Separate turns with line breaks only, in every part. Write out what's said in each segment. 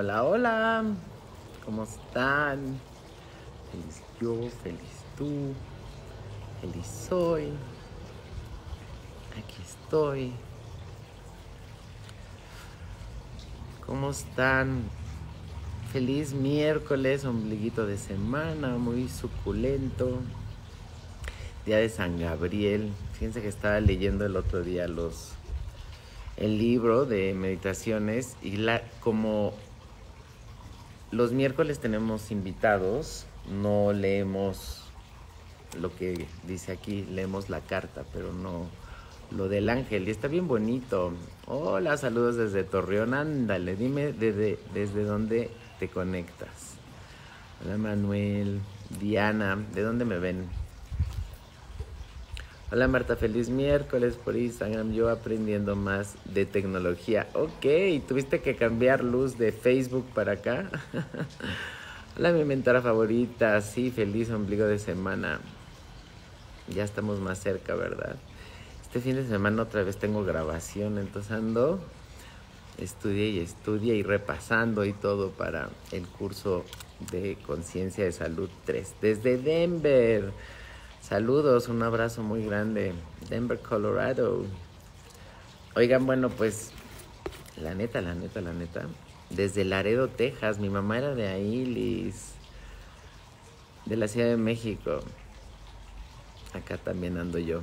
Hola, hola. ¿Cómo están? Feliz yo, feliz tú. Feliz soy. Aquí estoy. ¿Cómo están? Feliz miércoles, ombliguito de semana, muy suculento. Día de San Gabriel. Fíjense que estaba leyendo el otro día los el libro de meditaciones y la como los miércoles tenemos invitados, no leemos lo que dice aquí, leemos la carta, pero no lo del ángel. Y está bien bonito. Hola, saludos desde Torreón. Ándale, dime desde, desde dónde te conectas. Hola Manuel, Diana, ¿de dónde me ven? Hola Marta, feliz miércoles por Instagram. Yo aprendiendo más de tecnología. Ok, tuviste que cambiar luz de Facebook para acá. Hola mi mentora favorita. Sí, feliz ombligo de semana. Ya estamos más cerca, ¿verdad? Este fin de semana otra vez tengo grabación, entonces ando, estudié y estudié y repasando y todo para el curso de conciencia de salud 3 desde Denver. Saludos, un abrazo muy grande. Denver, Colorado. Oigan, bueno, pues la neta, la neta, la neta. Desde Laredo, Texas. Mi mamá era de ahí, Liz. De la Ciudad de México. Acá también ando yo.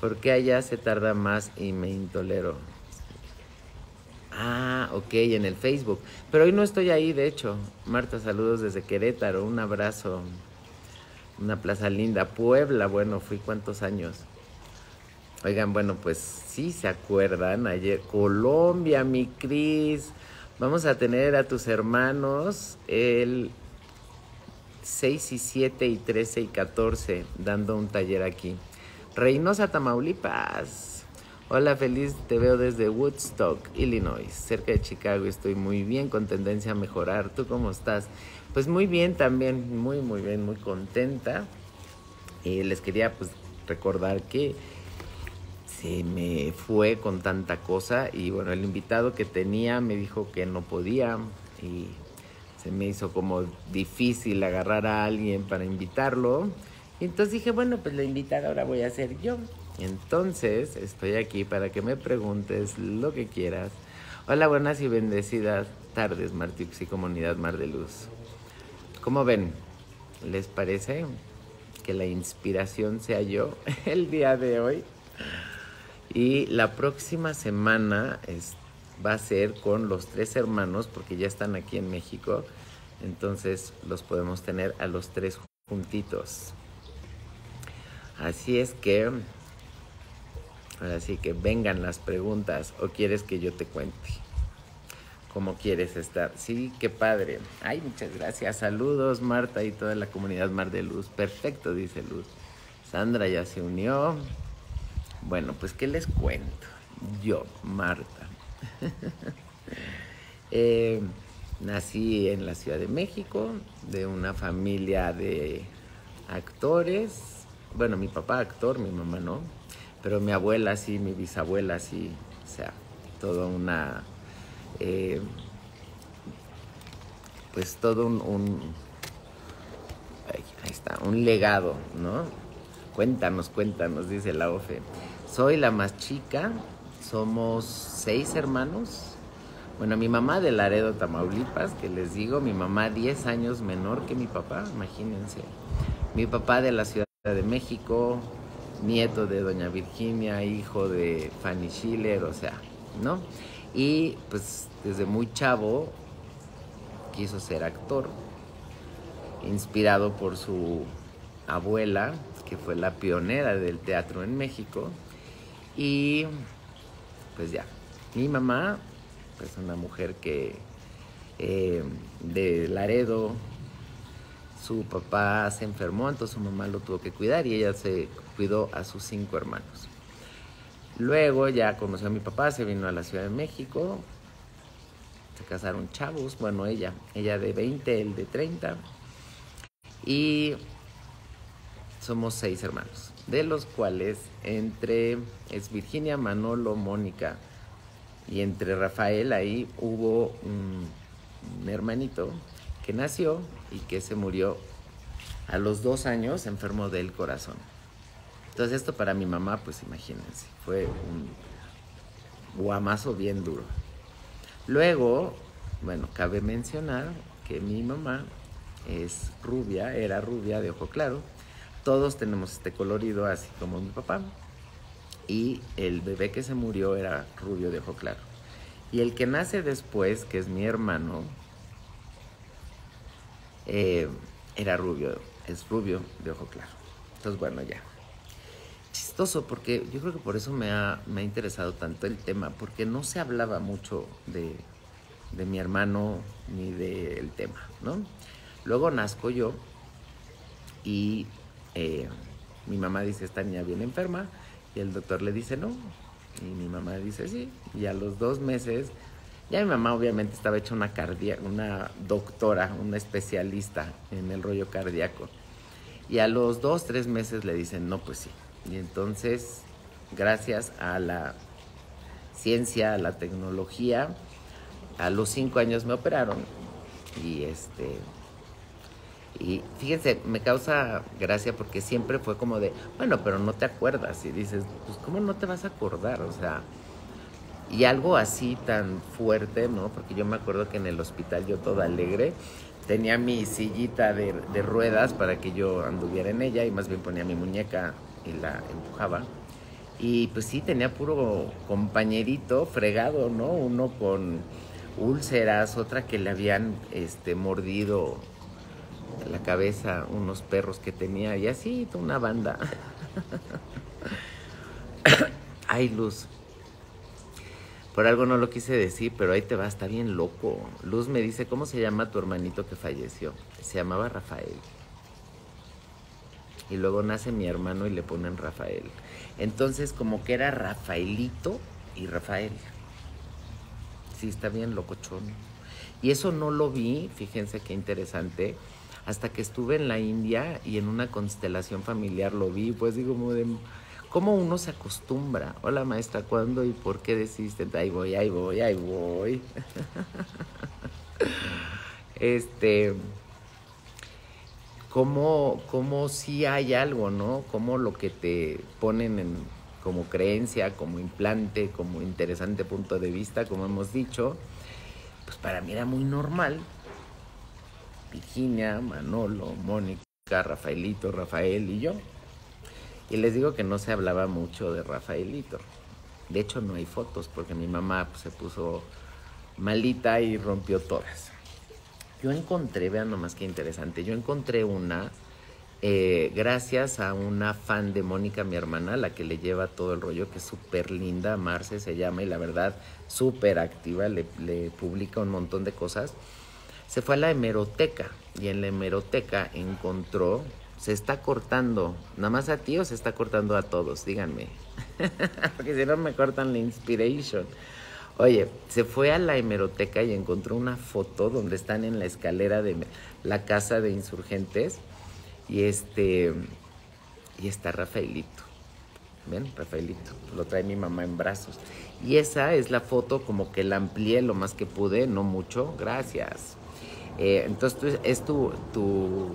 ¿Por qué allá se tarda más y me intolero? Ah, ok, en el Facebook. Pero hoy no estoy ahí, de hecho. Marta, saludos desde Querétaro. Un abrazo. Una plaza linda. Puebla, bueno, fui cuántos años. Oigan, bueno, pues sí se acuerdan. Ayer, Colombia, mi Cris. Vamos a tener a tus hermanos el 6 y 7 y 13 y 14 dando un taller aquí. Reynosa, Tamaulipas. Hola, feliz, te veo desde Woodstock, Illinois, cerca de Chicago. Estoy muy bien, con tendencia a mejorar. ¿Tú cómo estás? Pues muy bien también, muy, muy bien, muy contenta. Y les quería pues recordar que se me fue con tanta cosa y bueno, el invitado que tenía me dijo que no podía y se me hizo como difícil agarrar a alguien para invitarlo. Y entonces dije, bueno, pues la invitada ahora voy a ser yo. Entonces estoy aquí para que me preguntes lo que quieras. Hola, buenas y bendecidas tardes, Martix y Comunidad Mar de Luz. ¿Cómo ven? ¿Les parece que la inspiración sea yo el día de hoy? Y la próxima semana va a ser con los tres hermanos, porque ya están aquí en México. Entonces los podemos tener a los tres juntitos. Así es que, ahora sí que vengan las preguntas o quieres que yo te cuente cómo quieres estar. Sí, qué padre. Ay, muchas gracias. Saludos, Marta y toda la comunidad Mar de Luz. Perfecto, dice Luz. Sandra ya se unió. Bueno, pues, ¿qué les cuento? Yo, Marta. eh, nací en la Ciudad de México, de una familia de actores. Bueno, mi papá actor, mi mamá no. Pero mi abuela sí, mi bisabuela sí. O sea, toda una eh, pues todo un, está, un legado, ¿no? Cuéntanos, cuéntanos, dice la OFE. Soy la más chica, somos seis hermanos. Bueno, mi mamá de Laredo, Tamaulipas, que les digo, mi mamá 10 años menor que mi papá, imagínense. Mi papá de la Ciudad de México, nieto de Doña Virginia, hijo de Fanny Schiller, o sea, ¿no? Y pues desde muy chavo quiso ser actor, inspirado por su abuela, que fue la pionera del teatro en México. Y pues ya, mi mamá, pues una mujer que eh, de Laredo, su papá se enfermó, entonces su mamá lo tuvo que cuidar y ella se cuidó a sus cinco hermanos. Luego ya conoció a mi papá, se vino a la Ciudad de México, se casaron chavos, bueno, ella, ella de 20, él de 30, y somos seis hermanos, de los cuales entre es Virginia, Manolo, Mónica Y entre Rafael ahí hubo un, un hermanito que nació y que se murió a los dos años enfermo del corazón. Entonces esto para mi mamá, pues imagínense, fue un guamazo bien duro. Luego, bueno, cabe mencionar que mi mamá es rubia, era rubia de ojo claro. Todos tenemos este colorido así como mi papá. Y el bebé que se murió era rubio de ojo claro. Y el que nace después, que es mi hermano, eh, era rubio, es rubio de ojo claro. Entonces, bueno, ya. Chistoso, porque yo creo que por eso me ha, me ha interesado tanto el tema, porque no se hablaba mucho de, de mi hermano ni del tema, ¿no? Luego nazco yo y eh, mi mamá dice, esta niña viene enferma, y el doctor le dice, no, y mi mamá dice, sí, y a los dos meses, ya mi mamá obviamente estaba hecha una una doctora, una especialista en el rollo cardíaco, y a los dos, tres meses le dicen, no, pues sí, y entonces, gracias a la ciencia, a la tecnología, a los cinco años me operaron y este y fíjense, me causa gracia porque siempre fue como de, bueno, pero no te acuerdas. Y dices, pues ¿cómo no te vas a acordar? O sea, y algo así tan fuerte, ¿no? Porque yo me acuerdo que en el hospital yo toda alegre tenía mi sillita de, de ruedas para que yo anduviera en ella y más bien ponía mi muñeca y la empujaba. Y pues sí, tenía puro compañerito fregado, ¿no? Uno con úlceras, otra que le habían este, mordido la cabeza unos perros que tenía y así, una banda. Ay, Luz. Por algo no lo quise decir, pero ahí te va, está bien loco. Luz me dice, ¿cómo se llama tu hermanito que falleció? Se llamaba Rafael. Y luego nace mi hermano y le ponen Rafael. Entonces como que era Rafaelito y Rafael. Sí, está bien locochón. Y eso no lo vi, fíjense qué interesante hasta que estuve en la India y en una constelación familiar lo vi, pues digo, como ¿cómo uno se acostumbra? Hola maestra, ¿cuándo y por qué deciste? Ahí voy, ahí voy, ahí voy. este, como, como si hay algo, ¿no? Como lo que te ponen en, como creencia, como implante, como interesante punto de vista, como hemos dicho, pues para mí era muy normal Virginia, Manolo, Mónica, Rafaelito, Rafael y yo. Y les digo que no se hablaba mucho de Rafaelito. De hecho, no hay fotos porque mi mamá pues, se puso malita y rompió todas. Yo encontré, vean nomás qué interesante, yo encontré una eh, gracias a una fan de Mónica, mi hermana, la que le lleva todo el rollo, que es súper linda, Marce se llama, y la verdad, súper activa, le, publica un montón de cosas se fue a la hemeroteca y en la hemeroteca encontró, se está cortando, nada más a ti o se está cortando a todos, díganme, porque si no me cortan la inspiration. Oye, se fue a la hemeroteca y encontró una foto donde están en la escalera de la casa de insurgentes y este y está Rafaelito. ¿Ven? Rafaelito. Lo trae mi mamá en brazos. Y esa es la foto como que la amplié lo más que pude, no mucho. Gracias. Eh, entonces es tu, tu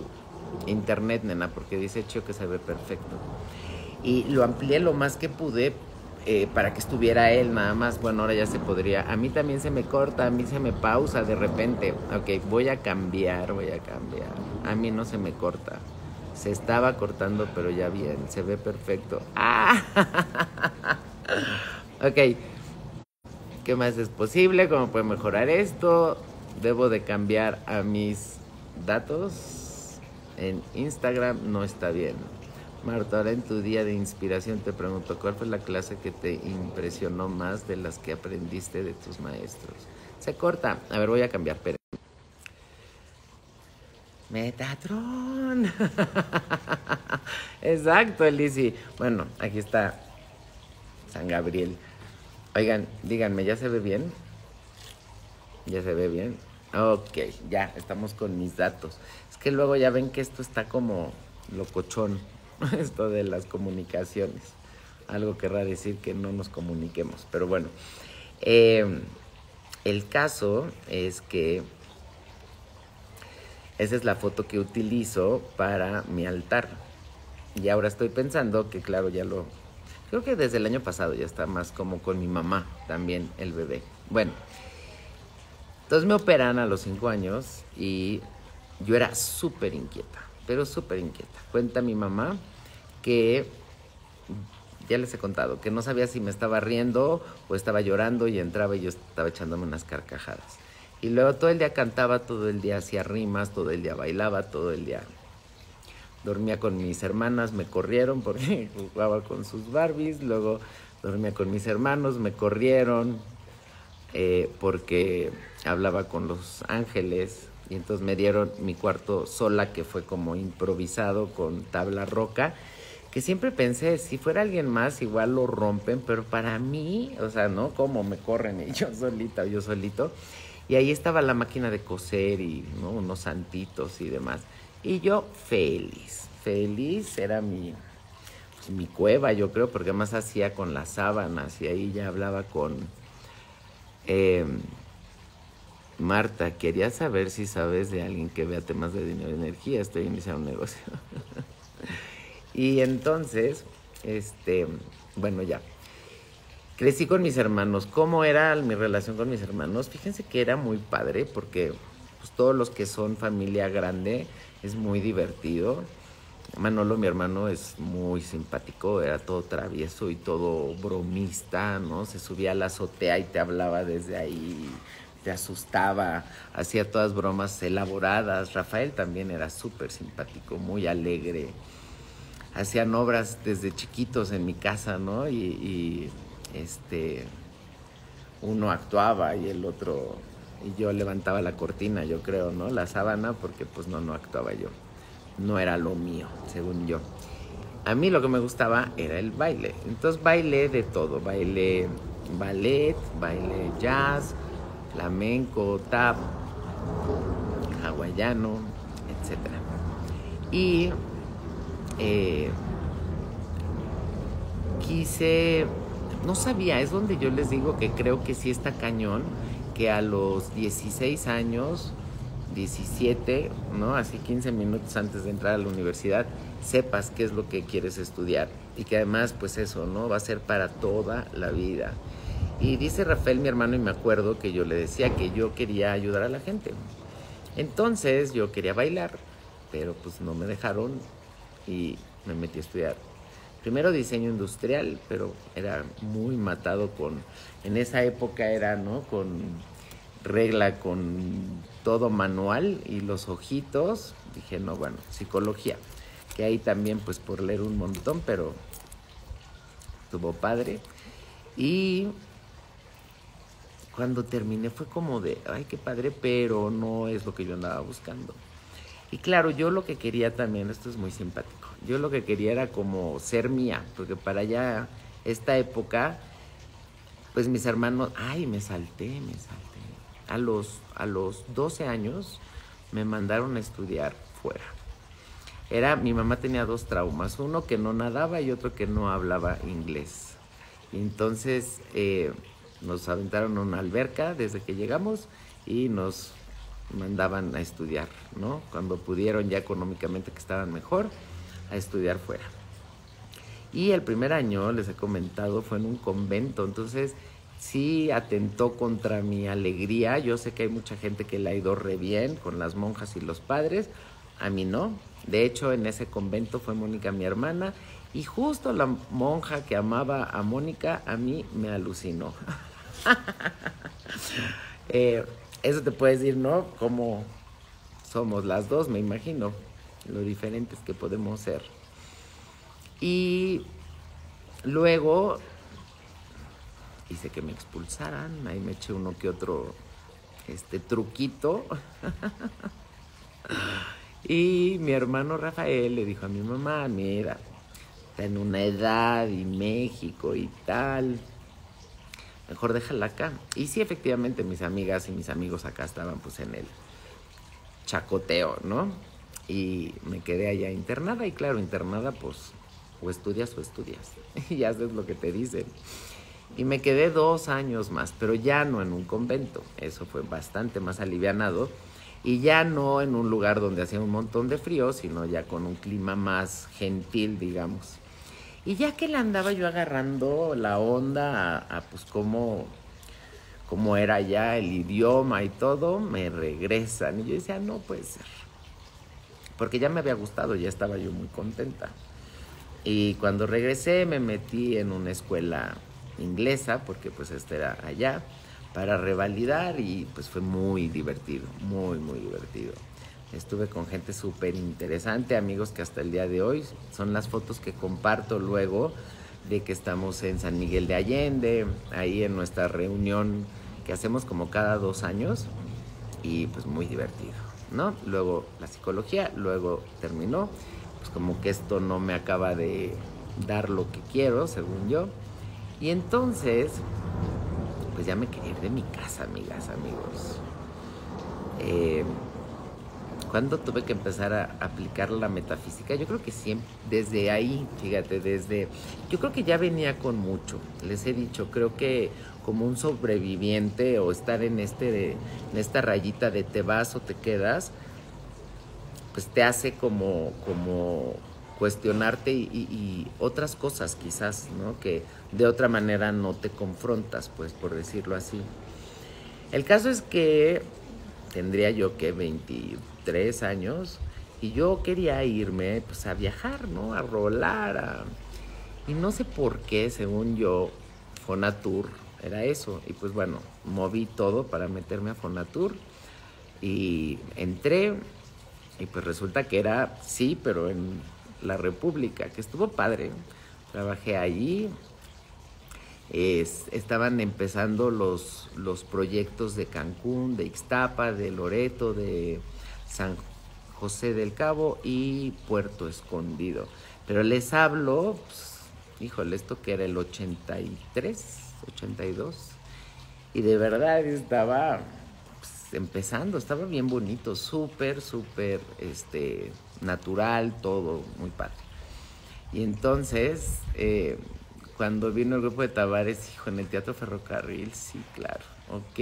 internet, nena, porque dice Chio que se ve perfecto. Y lo amplié lo más que pude eh, para que estuviera él nada más. Bueno, ahora ya se podría. A mí también se me corta, a mí se me pausa de repente. Ok, voy a cambiar, voy a cambiar. A mí no se me corta. Se estaba cortando, pero ya bien, se ve perfecto. ¡Ah! ok. ¿Qué más es posible? ¿Cómo puedo mejorar esto? debo de cambiar a mis datos en Instagram no está bien. Marta, ahora en tu día de inspiración te pregunto, ¿cuál fue la clase que te impresionó más de las que aprendiste de tus maestros? Se corta. A ver, voy a cambiar, pero... Metatron. Exacto, Elisi. Bueno, aquí está San Gabriel. Oigan, díganme, ¿ya se ve bien? ¿Ya se ve bien? Ok, ya, estamos con mis datos. Es que luego ya ven que esto está como locochón, esto de las comunicaciones. Algo querrá decir que no nos comuniquemos, pero bueno. Eh, el caso es que esa es la foto que utilizo para mi altar. Y ahora estoy pensando que, claro, ya lo... Creo que desde el año pasado ya está más como con mi mamá también el bebé. Bueno, entonces me operan a los cinco años y yo era súper inquieta, pero súper inquieta. Cuenta mi mamá que, ya les he contado, que no sabía si me estaba riendo o estaba llorando y entraba y yo estaba echándome unas carcajadas. Y luego todo el día cantaba, todo el día hacía rimas, todo el día bailaba, todo el día dormía con mis hermanas, me corrieron porque jugaba con sus Barbies, luego dormía con mis hermanos, me corrieron eh, porque hablaba con los ángeles y entonces me dieron mi cuarto sola que fue como improvisado con tabla roca que siempre pensé si fuera alguien más igual lo rompen pero para mí o sea no como me corren y yo solita yo solito. Y ahí estaba la máquina de coser y unos santitos y demás. Y yo feliz, feliz, era mi, pues, mi cueva, yo creo, porque más hacía con las sábanas y ahí ya hablaba con em, Marta. Quería saber si sabes de alguien que vea temas de dinero y energía. Estoy iniciando un negocio. y entonces, este, bueno, ya. Crecí con mis hermanos. ¿Cómo era mi relación con mis hermanos? Fíjense que era muy padre porque pues, todos los que son familia grande es muy divertido. Manolo, mi hermano, es muy simpático, era todo travieso y todo bromista, ¿no? Se subía a la azotea y te hablaba desde ahí, te asustaba, hacía todas bromas elaboradas. Rafael también era súper simpático, muy alegre. Hacían obras desde chiquitos en mi casa, ¿no? y este, uno actuaba y el otro, y yo levantaba la cortina, yo creo, ¿no? La sábana, porque pues no, no actuaba yo. No era lo mío, según yo. A mí lo que me gustaba era el baile. Entonces bailé de todo. Bailé ballet, bailé jazz, flamenco, tap, hawaiano, etc. Y eh, quise no sabía, es donde yo les digo que creo que sí está cañón, que a los 16 años, 17, ¿no? Así 15 minutos antes de entrar a la universidad, sepas qué es lo que quieres estudiar y que además, pues eso, ¿no? Va a ser para toda la vida. Y dice Rafael, mi hermano, y me acuerdo que yo le decía que yo quería ayudar a la gente. Entonces yo quería bailar, pero pues no me dejaron y me metí a estudiar primero diseño industrial, pero era muy matado con, en esa época era, ¿no? Con regla, con todo manual y los ojitos, dije, no, bueno, psicología, que ahí también pues por leer un montón, pero tuvo padre. Y cuando terminé fue como de, ay, qué padre, pero no es lo que yo andaba buscando. Y claro, yo lo que quería también, esto es muy simpático yo lo que quería era como ser mía, porque para allá, esta época, pues mis hermanos, ay, me salté, me salté. A los, a los 12 años me mandaron a estudiar fuera. Era, mi mamá tenía dos traumas, uno que no nadaba y otro que no hablaba inglés. Entonces eh, nos aventaron a una alberca desde que llegamos y nos mandaban a estudiar, ¿no? Cuando pudieron ya económicamente que estaban mejor, a estudiar fuera. Y el primer año, les he comentado, fue en un convento, entonces sí atentó contra mi alegría. Yo sé que hay mucha gente que le ha ido re bien con las monjas y los padres, a mí no. De hecho, en ese convento fue Mónica mi hermana y justo la monja que amaba a Mónica a mí me alucinó. Eh, eso te puedes decir, ¿no? Como somos las dos, me imagino lo diferentes que podemos ser. Y luego hice que me expulsaran, ahí me eché uno que otro este truquito. y mi hermano Rafael le dijo a mi mamá, mira, en una edad y México y tal. Mejor déjala acá. Y sí, efectivamente, mis amigas y mis amigos acá estaban pues en el chacoteo, ¿no? Y me quedé allá internada y claro, internada pues o estudias o estudias y haces lo que te dicen. Y me quedé dos años más, pero ya no en un convento. Eso fue bastante más alivianado. Y ya no en un lugar donde hacía un montón de frío, sino ya con un clima más gentil, digamos. Y ya que le andaba yo agarrando la onda a, pues cómo como era ya el idioma y todo, me regresan. Y yo decía, no puede ser. Porque ya me había gustado, ya estaba yo muy contenta. Y cuando regresé me metí en una escuela inglesa, porque pues este era allá, para revalidar y pues fue muy divertido, muy, muy divertido. Estuve con gente súper interesante, amigos que hasta el día de hoy son las fotos que comparto luego de que estamos en San Miguel de Allende, ahí en nuestra reunión que hacemos como cada dos años y pues muy divertido, ¿no? Luego la psicología, luego terminó, pues como que esto no me acaba de dar lo que quiero, según yo. Y entonces, pues ya me quería ir de mi casa, amigas, amigos. Eh, cuando tuve que empezar a aplicar la metafísica? Yo creo que siempre, desde ahí, fíjate, desde, yo creo que ya venía con mucho, les he dicho, creo que como un sobreviviente o estar en, este, en esta rayita de te vas o te quedas, pues te hace como, como cuestionarte y, y, otras cosas quizás, ¿no? Que de otra manera no te confrontas, pues por decirlo así. El caso es que tendría yo que 23 años y yo quería irme pues a viajar, ¿no? A rolar, y no sé por qué, según yo, Fonatur era eso. Y pues bueno, moví todo para meterme a Fonatur y entré y pues resulta que era, sí, pero en la República, que estuvo padre. Trabajé allí, estaban empezando los, los proyectos de Cancún, de Ixtapa, de Loreto, de San José del Cabo y Puerto Escondido. Pero les hablo, pues, híjole, esto que era el 83, 82, y de verdad estaba pues, empezando, estaba bien bonito, súper, súper este, natural, todo muy padre. Y entonces, eh, cuando vino el grupo de Tavares, hijo, en el Teatro Ferrocarril, sí, claro. Ok,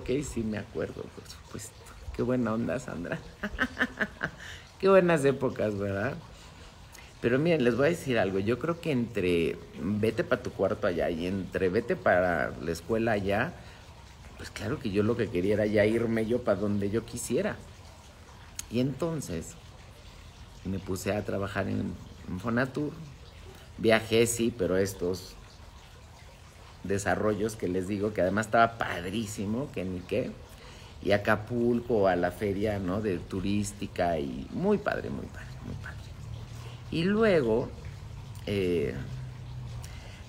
ok, sí me acuerdo, por supuesto. Qué buena onda, Sandra. Qué buenas épocas, ¿verdad? Pero miren, les voy a decir algo. Yo creo que entre vete para tu cuarto allá y entre vete para la escuela allá, pues claro que yo lo que quería era ya irme yo para donde yo quisiera. Y entonces me puse a trabajar en, en Fonatur, Viajé, sí, pero estos desarrollos que les digo, que además estaba padrísimo, que ni qué. Y Acapulco, a la feria, ¿no? De turística y muy padre, muy padre, muy padre. Y luego, eh,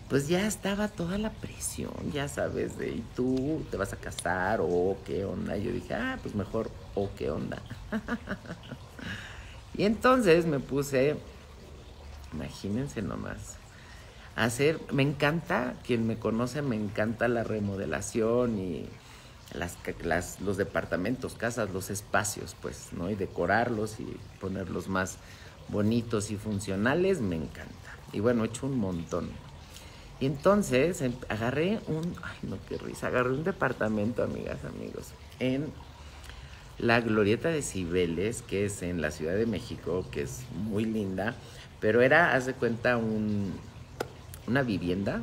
pues ya estaba toda la presión, ya sabes, de ¿y tú te vas a casar o qué onda? Yo dije, ah, pues mejor o qué onda. y entonces me puse Imagínense nomás. Hacer, me encanta, quien me conoce, me encanta la remodelación y las, las, los departamentos, casas, los espacios, pues, ¿no? Y decorarlos y ponerlos más bonitos y funcionales, me encanta. Y bueno, he hecho un montón. Y entonces em, agarré un, ay no, qué risa, agarré un departamento, amigas, amigos, en la Glorieta de Cibeles, que es en la Ciudad de México, que es muy linda. Pero era, haz de cuenta, un, una vivienda,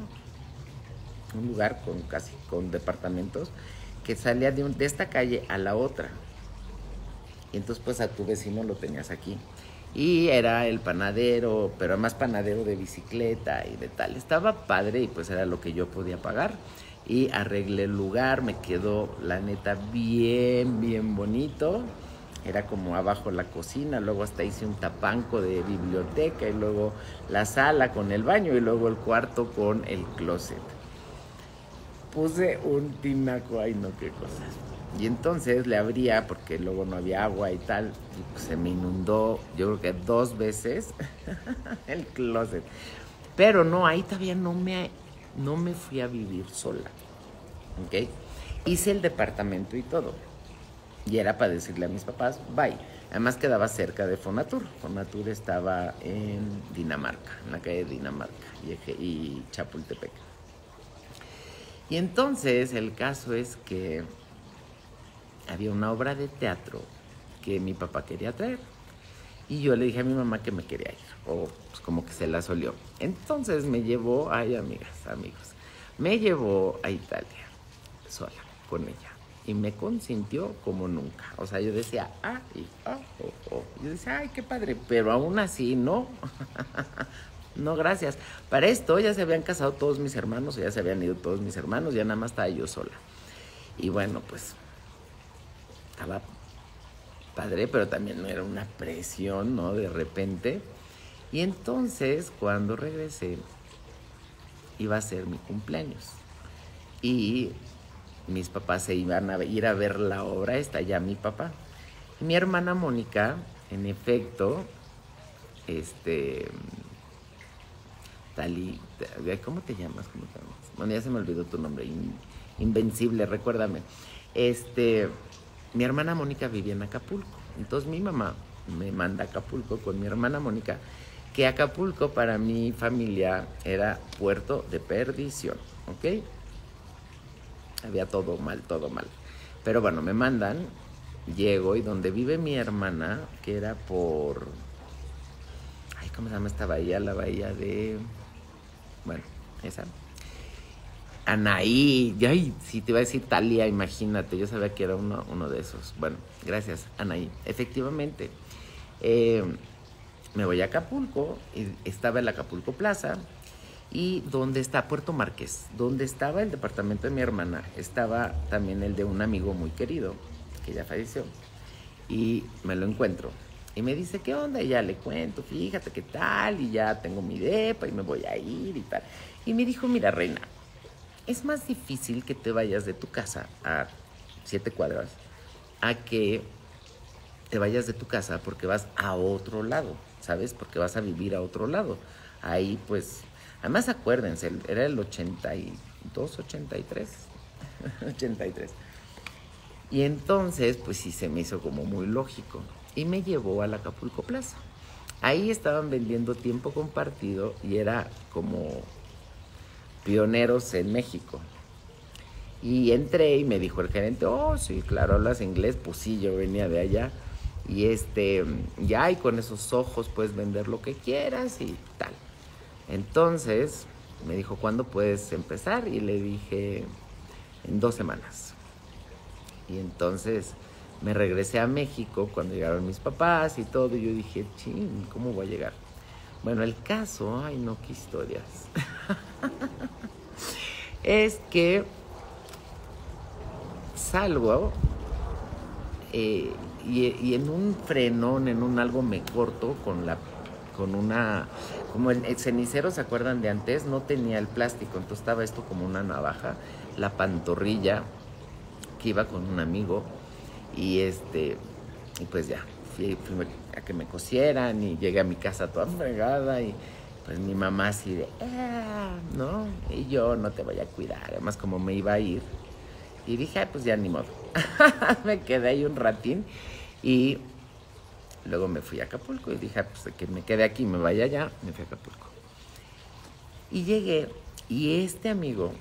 un lugar con casi con departamentos, que salía de, esta calle a la otra. Y entonces pues a tu vecino lo tenías aquí. Y era el panadero, pero además panadero de bicicleta y de tal. Estaba padre y pues era lo que yo podía pagar. Y arreglé el lugar, me quedó la neta bien, bien bonito era como abajo la cocina, luego hasta hice un tapanco de biblioteca y luego la sala con el baño y luego el cuarto con el closet. Puse un tinaco, ay no, qué cosas. Y entonces le abría porque luego no había agua y tal, y pues se me inundó, yo creo que dos veces el closet. Pero no, ahí todavía no me, no me fui a vivir sola. ¿Ok? Hice el departamento y todo y era para decirle a mis papás, bye. Además quedaba cerca de Fonatur. Fonatur estaba en Dinamarca, en la calle de Dinamarca y, y Chapultepec. Y entonces el caso es que había una obra de teatro que mi papá quería traer. Y yo le dije a mi mamá que me quería ir, o pues como que se la solió. Entonces me llevó, ay amigas, amigos, me llevó a Italia, sola, con ella. Y me consintió como nunca. O sea, yo decía, ah, y ah, oh, oh. Yo decía, ay, qué padre. Pero aún así, no. no, gracias. Para esto ya se habían casado todos mis hermanos, ya se habían ido todos mis hermanos, ya nada más estaba yo sola. Y bueno, pues estaba padre, pero también no era una presión, ¿no? De repente. Y entonces, cuando regresé, iba a ser mi cumpleaños. Y mis papás se iban a ir a ver la obra, está ya mi papá. Mi hermana Mónica, en efecto, este. Tali, ¿cómo te llamas? ¿Cómo te llamas? Bueno, ya se me olvidó tu nombre. Invencible, recuérdame. Este mi hermana Mónica vivía en Acapulco. Entonces mi mamá me manda a Acapulco con mi hermana Mónica, que Acapulco para mi familia era puerto de perdición, ¿ok? Había todo mal, todo mal. Pero bueno, me mandan, llego y donde vive mi hermana, que era por... ¿cómo se llama esta bahía? La bahía de... Bueno, esa. Anaí, ay, si te iba a decir Talia, imagínate, yo sabía que era uno, uno de esos. Bueno, gracias, Anaí. Efectivamente, eh, me voy a Acapulco, estaba en la Acapulco Plaza, y donde está Puerto Márquez, donde estaba el departamento de mi hermana, estaba también el de un amigo muy querido, que ya falleció, y me lo encuentro. Y me dice, ¿qué onda? Y ya le cuento, fíjate qué tal, y ya tengo mi depa y me voy a ir y tal. Y me dijo, mira, reina, es más difícil que te vayas de tu casa a siete cuadras a que te vayas de tu casa porque vas a otro lado, ¿sabes? Porque vas a vivir a otro lado. Ahí pues, además acuérdense, era el 82, 83, 83. Y entonces pues sí se me hizo como muy lógico y me llevó al Acapulco Plaza. Ahí estaban vendiendo tiempo compartido y era como pioneros en México. Y entré y me dijo el gerente, oh, sí, claro, hablas inglés. Pues sí, yo venía de allá. Y este, ya, y con esos ojos puedes vender lo que quieras y tal. Entonces, me dijo, ¿cuándo puedes empezar? Y le dije, en dos semanas. Y entonces me regresé a México cuando llegaron mis papás y todo. Y yo dije, ching, ¿cómo voy a llegar? Bueno, el caso, ay no, qué historias. es que salgo eh, y, en un frenón, en un algo me corto con la con una como el, cenicero se acuerdan de antes no tenía el plástico entonces estaba esto como una navaja la pantorrilla que iba con un amigo y este y pues ya fui, fui a que me cosieran y llegué a mi casa toda fregada y pues mi mamá así de, ah", ¿no? Y yo no te voy a cuidar, además como me iba a ir. Y dije, pues ya ni modo. me quedé ahí un ratín y luego me fui a Acapulco y dije, pues que me quede aquí, me vaya allá, me fui a Acapulco. Y llegué y este amigo,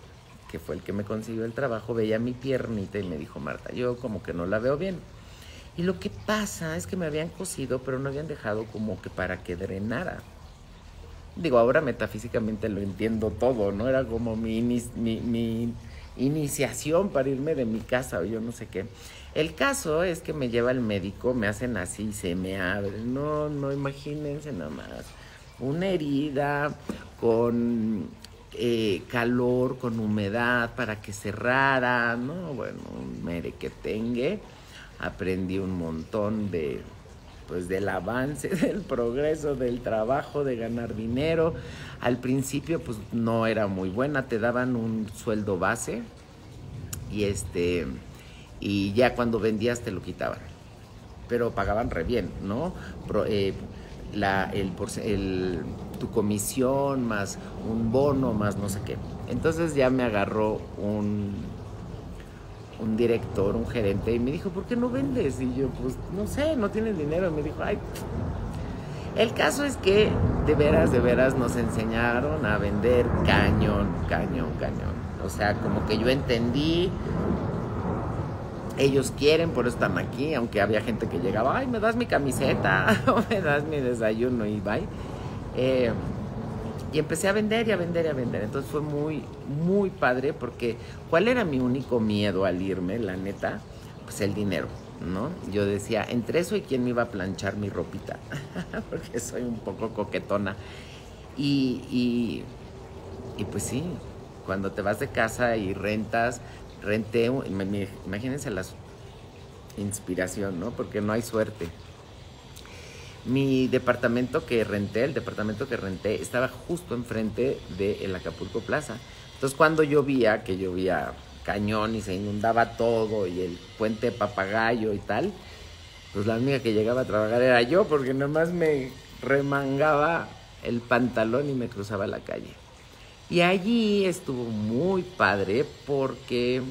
que fue el que me consiguió el trabajo, veía mi piernita y me dijo, Marta, yo como que no la veo bien. Y lo que pasa es que me habían cosido, pero no habían dejado como que para que drenara digo, ahora metafísicamente lo entiendo todo, ¿no? Era como mi, mi, iniciación para irme de mi casa o yo no sé qué. El caso es que me lleva el médico, me hacen así, se me abre. No, no, imagínense nada más. Una herida con eh, calor, con humedad para que cerrara, ¿no? Bueno, mere que tenga. Aprendí un montón de pues del avance, del progreso, del trabajo, de ganar dinero. Al principio pues no era muy buena, te daban un sueldo base y este y ya cuando vendías te lo quitaban. Pero pagaban re bien, ¿no? Eh, la, el, el, tu comisión más un bono más no sé qué. Entonces ya me agarró un un director, un gerente, y me dijo, ¿por qué no vendes? Y yo, pues, no sé, no tienes dinero. Y me dijo, ay. El caso es que de veras, de veras nos enseñaron a vender cañón, cañón, cañón. O sea, como que yo entendí, ellos quieren, por eso están aquí, aunque había gente que llegaba, ay, me das mi camiseta, o me das mi desayuno y bye. Eh, y empecé a vender y a vender y a vender. Entonces fue muy, muy padre porque ¿cuál era mi único miedo al irme, la neta? Pues el dinero, ¿no? Yo decía, entre eso y quién me iba a planchar mi ropita, porque soy un poco coquetona. Y, y, pues sí, cuando te vas de casa y rentas, renté, imagínense la inspiración, ¿no? Porque no hay suerte. Mi departamento que renté, el departamento que renté, estaba justo enfrente del Acapulco Plaza. Entonces cuando llovía, que llovía cañón y se inundaba todo y el puente papagayo y tal, pues la única que llegaba a trabajar era yo porque nomás me remangaba el pantalón y me cruzaba la calle. Y allí estuvo muy padre porque,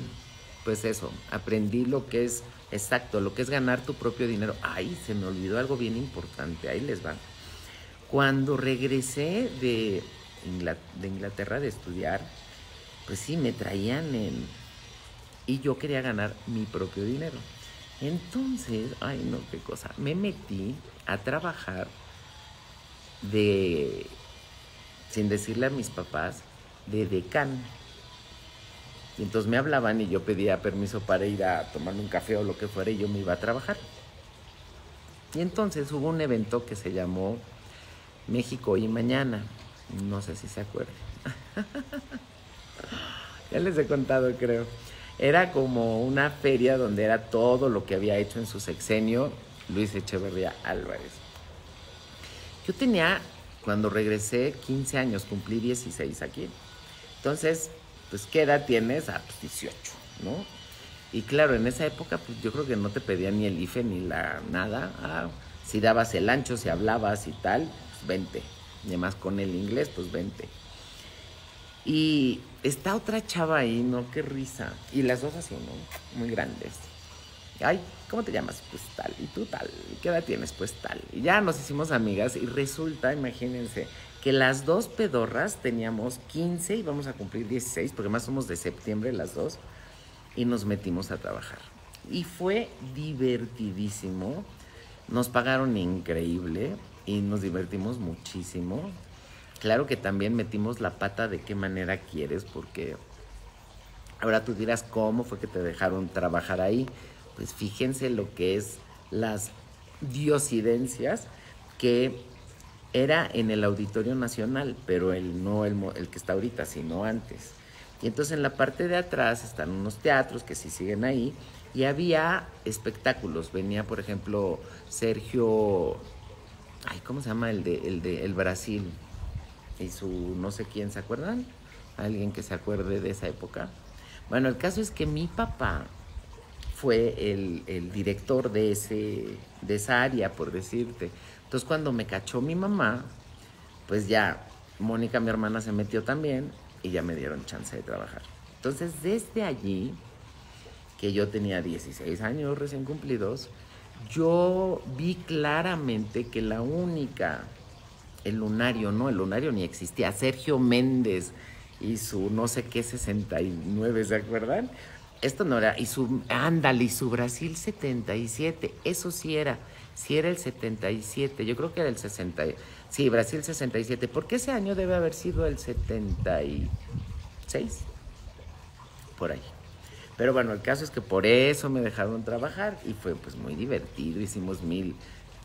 pues eso, aprendí lo que es exacto, lo que es ganar tu propio dinero. Ay, se me olvidó algo bien importante, ahí les va. Cuando regresé de, de Inglaterra de estudiar, pues sí, me traían en... Y yo quería ganar mi propio dinero. Entonces, ay no, qué cosa, me metí a trabajar de sin decirle a mis papás, de decán. Y entonces me hablaban y yo pedía permiso para ir a tomarme un café o lo que fuera y yo me iba a trabajar. Y entonces hubo un evento que se llamó México y Mañana. No sé si se acuerdan. ya les he contado, creo. Era como una feria donde era todo lo que había hecho en su sexenio Luis Echeverría Álvarez. Yo tenía cuando regresé, 15 años, cumplí 16 aquí. Entonces, pues, ¿qué edad tienes? Ah, pues 18, ¿no? Y claro, en esa época, pues yo creo que no te pedían ni el IFE ni la nada. Ah, si dabas el ancho, si hablabas y tal, pues vente. Y además con el inglés, pues vente. Y está otra chava ahí, ¿no? Qué risa. Y las dos así, ¿no? Muy grandes ay, ¿cómo te llamas? Pues tal, y tú tal, ¿qué edad tienes? Pues tal. Y ya nos hicimos amigas y resulta, imagínense, que las dos pedorras teníamos 15 y vamos a cumplir 16, porque más somos de septiembre las dos, y nos metimos a trabajar. Y fue divertidísimo, nos pagaron increíble y nos divertimos muchísimo. Claro que también metimos la pata de qué manera quieres, porque ahora tú dirás cómo fue que te dejaron trabajar ahí pues fíjense lo que es las diosidencias que era en el Auditorio Nacional, pero el, no el, el, que está ahorita, sino antes. Y entonces en la parte de atrás están unos teatros que sí siguen ahí y había espectáculos. Venía, por ejemplo, Sergio, ay, ¿cómo se llama? El de, el de el Brasil y su no sé quién, ¿se acuerdan? Alguien que se acuerde de esa época. Bueno, el caso es que mi papá fue el, director de, ese, de esa área, por decirte. Entonces cuando me cachó mi mamá, pues ya Mónica, mi hermana, se metió también y ya me dieron chance de trabajar. Entonces desde allí, que yo tenía 16 años recién cumplidos, yo vi claramente que la única, el lunario, no, el lunario ni existía, Sergio Méndez y su no sé qué 69, ¿se acuerdan? esto no era, y su, ándale, y su Brasil 77, eso sí era, sí era el 77, yo creo que era el 60, sí, Brasil 67, porque ese año debe haber sido el 76, por ahí. Pero bueno, el caso es que por eso me dejaron trabajar y fue pues muy divertido, hicimos mil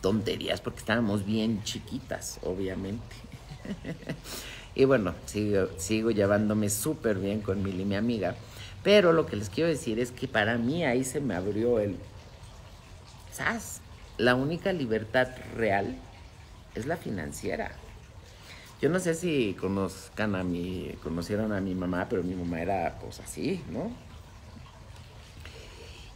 tonterías porque estábamos bien chiquitas, obviamente. y bueno, sigo, sigo llevándome súper bien con Mili, mi amiga. Pero lo que les quiero decir es que para mí ahí se me abrió el... ¿Sabes? La única libertad real es la financiera. Yo no sé si conozcan a mi, conocieron a mi mamá, pero mi mamá era pues así, ¿no?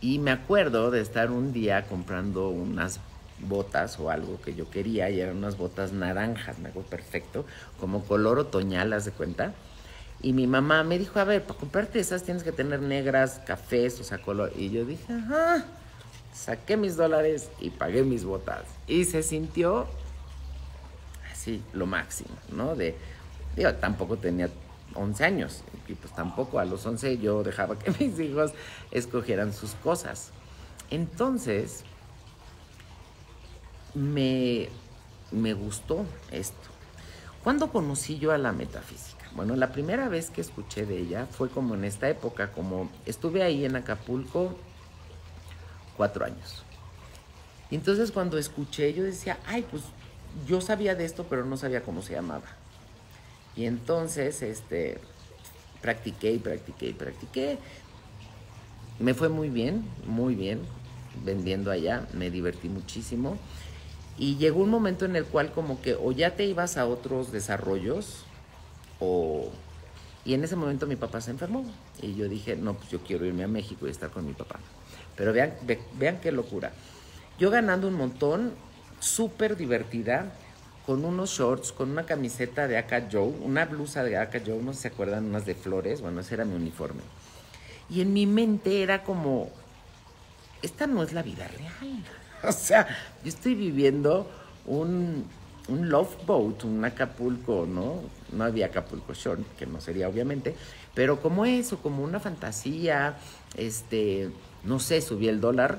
Y me acuerdo de estar un día comprando unas botas o algo que yo quería y eran unas botas naranjas, me acuerdo perfecto, como color otoñal, ¿haz de cuenta? Y mi mamá me dijo, a ver, para comprarte esas tienes que tener negras, cafés, o sea, color. Y yo dije, ajá, saqué mis dólares y pagué mis botas. Y se sintió así, lo máximo, ¿no? De, digo, tampoco tenía 11 años. Y pues tampoco a los 11 yo dejaba que mis hijos escogieran sus cosas. Entonces, me, me gustó esto. ¿Cuándo conocí yo a la metafísica? Bueno, la primera vez que escuché de ella fue como en esta época, como estuve ahí en Acapulco cuatro años. Entonces cuando escuché yo decía, ay, pues yo sabía de esto, pero no sabía cómo se llamaba. Y entonces, este, practiqué y practiqué y practiqué. Me fue muy bien, muy bien, vendiendo allá, me divertí muchísimo. Y llegó un momento en el cual como que o ya te ibas a otros desarrollos o... Y en ese momento mi papá se enfermó y yo dije, no, pues yo quiero irme a México y estar con mi papá. Pero vean, vean qué locura. Yo ganando un montón, súper divertida, con unos shorts, con una camiseta de Aka Joe, una blusa de Aka Joe, no sé si se acuerdan, unas de flores, bueno, ese era mi uniforme. Y en mi mente era como, esta no es la vida real. O sea, yo estoy viviendo un, un love boat, un Acapulco, ¿no? No había Acapulco Short, que no sería obviamente, pero como eso, como una fantasía, este, no sé, subí el dólar,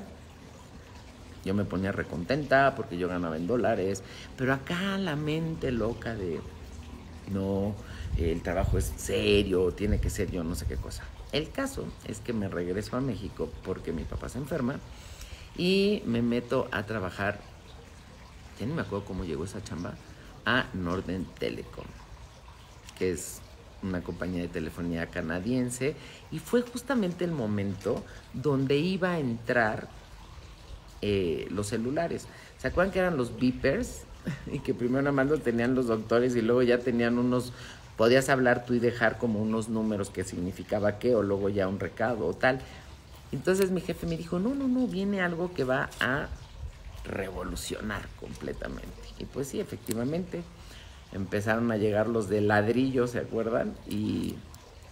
yo me ponía recontenta porque yo ganaba en dólares, pero acá la mente loca de, no, el trabajo es serio, tiene que ser yo, no sé qué cosa. El caso es que me regreso a México porque mi papá se enferma y me meto a trabajar, ya ni me acuerdo cómo llegó esa chamba, a Norden Telecom, que es una compañía de telefonía canadiense, y fue justamente el momento donde iba a entrar eh, los celulares. ¿Se acuerdan que eran los beepers? y que primero nada más tenían los doctores y luego ya tenían unos, podías hablar tú y dejar como unos números que significaba qué, o luego ya un recado o tal. Entonces mi jefe me dijo, no, no, no, viene algo que va a revolucionar completamente. Y pues sí, efectivamente, empezaron a llegar los de ladrillo, ¿se acuerdan? Y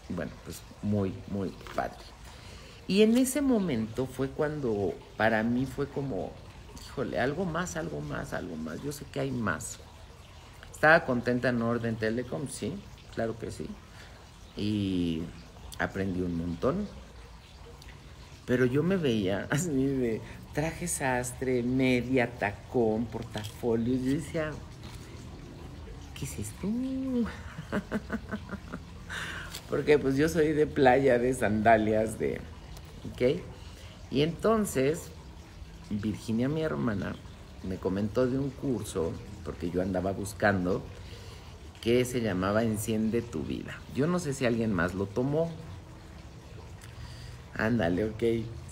bueno, pues muy, muy padre. Y en ese momento fue cuando para mí fue como, híjole, algo más, algo más, algo más. Yo sé que hay más. Estaba contenta en Orden Telecom, sí, claro que sí. Y aprendí un montón. Pero yo me veía así de traje sastre, media, tacón, portafolio. Yo decía, ¿qué es esto? Porque pues yo soy de playa, de sandalias, de ¿ok? Y entonces, Virginia, mi hermana, me comentó de un curso, porque yo andaba buscando, que se llamaba Enciende tu vida. Yo no sé si alguien más lo tomó. Ándale, ok.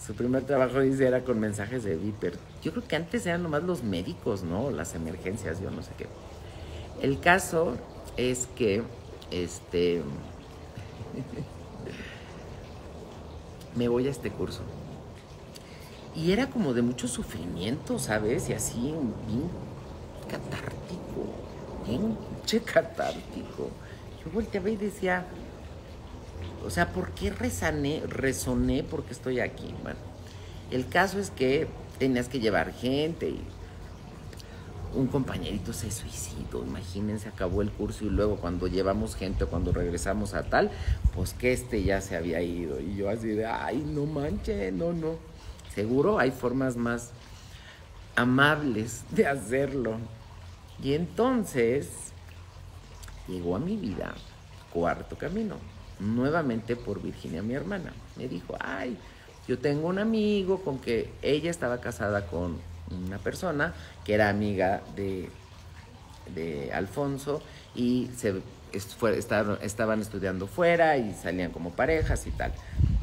Su primer trabajo dice era con mensajes de Viper. Yo creo que antes eran nomás los médicos, ¿no? Las emergencias, yo no sé qué. El caso es que, este, me voy a este curso. Y era como de mucho sufrimiento, ¿sabes? Y así, bien catártico, bien che catártico. Yo volteaba y decía, o sea, ¿por qué resané, resoné porque estoy aquí? Bueno, el caso es que tenías que llevar gente y un compañerito se suicidó, imagínense, acabó el curso y luego cuando llevamos gente cuando regresamos a tal, pues que este ya se había ido. Y yo así de, ay, no manche, no, no. Seguro hay formas más amables de hacerlo. Y entonces llegó a mi vida cuarto camino, nuevamente por Virginia, mi hermana. Me dijo, ay, yo tengo un amigo con que ella estaba casada con una persona que era amiga de, de Alfonso y se estaban, estudiando fuera y salían como parejas y tal.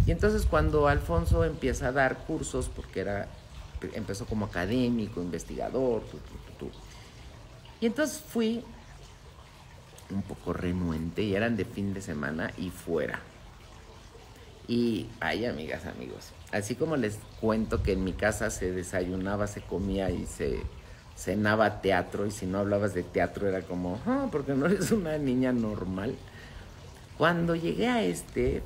Y entonces cuando Alfonso empieza a dar cursos, porque era, empezó como académico, investigador, y entonces fui un poco renuente y eran de fin de semana y fuera. Y, ay, amigas, amigos, así como les cuento que en mi casa se desayunaba, se comía y se cenaba teatro, y si no hablabas de teatro era como, ah, porque no eres una niña normal. Cuando llegué a este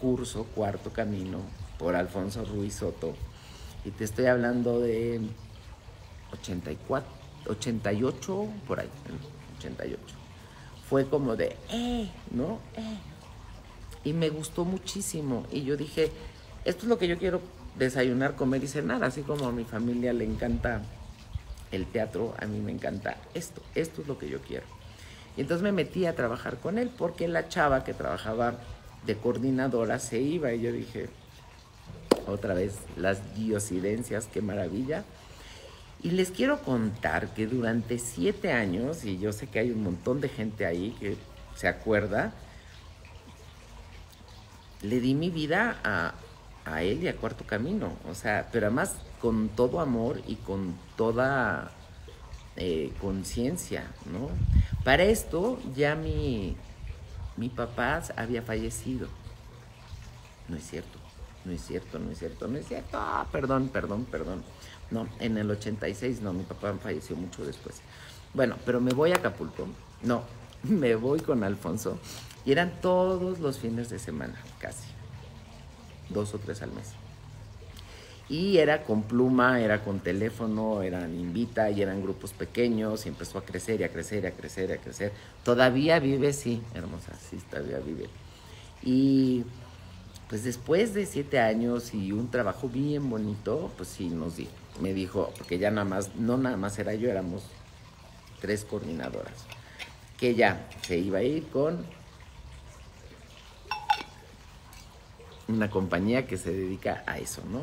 curso, Cuarto Camino, por Alfonso Ruiz Soto, y te estoy hablando de 84, 88, por ahí, 88, fue como de, eh, ¿no? Eh y me gustó muchísimo. Y yo dije, esto es lo que yo quiero desayunar, comer y cenar, así como a mi familia le encanta el teatro, a mí me encanta esto, esto es lo que yo quiero. Y entonces me metí a trabajar con él porque la chava que trabajaba de coordinadora se iba y yo dije, otra vez, las diosidencias, qué maravilla. Y les quiero contar que durante siete años, y yo sé que hay un montón de gente ahí que se acuerda, le di mi vida a, a él y a Cuarto Camino. O sea, pero además con todo amor y con toda eh, conciencia, ¿no? Para esto ya mi, mi papá había fallecido. No es cierto, no es cierto, no es cierto, no es cierto. Ah, perdón, perdón, perdón. No, en el 86 no, mi papá falleció mucho después. Bueno, pero me voy a Acapulco. No, me voy con Alfonso. Y eran todos los fines de semana, casi. Dos o tres al mes. Y era con pluma, era con teléfono, eran invita y eran grupos pequeños y empezó a crecer y a crecer y a crecer y a crecer. Todavía vive, sí, hermosa, sí, todavía vive. Y pues después de siete años y un trabajo bien bonito, pues sí, nos dijo, me dijo, porque ya nada más, no nada más era yo, éramos tres coordinadoras, que ya se iba a ir con una compañía que se dedica a eso, ¿no?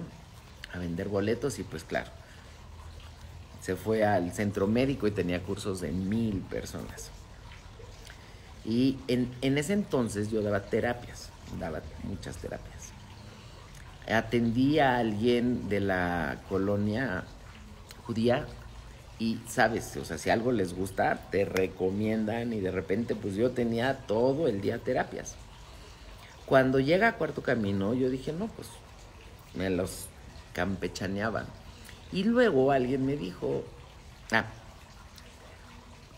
A vender boletos y pues claro, se fue al centro médico y tenía cursos de mil personas. Y en, en ese entonces yo daba terapias, daba muchas terapias. Atendí a alguien de la colonia judía y sabes, o sea, si algo les gusta, te recomiendan y de repente pues yo tenía todo el día terapias. Cuando llega a Cuarto Camino, yo dije, no, pues me los campechaneaban. Y luego alguien me dijo, ah,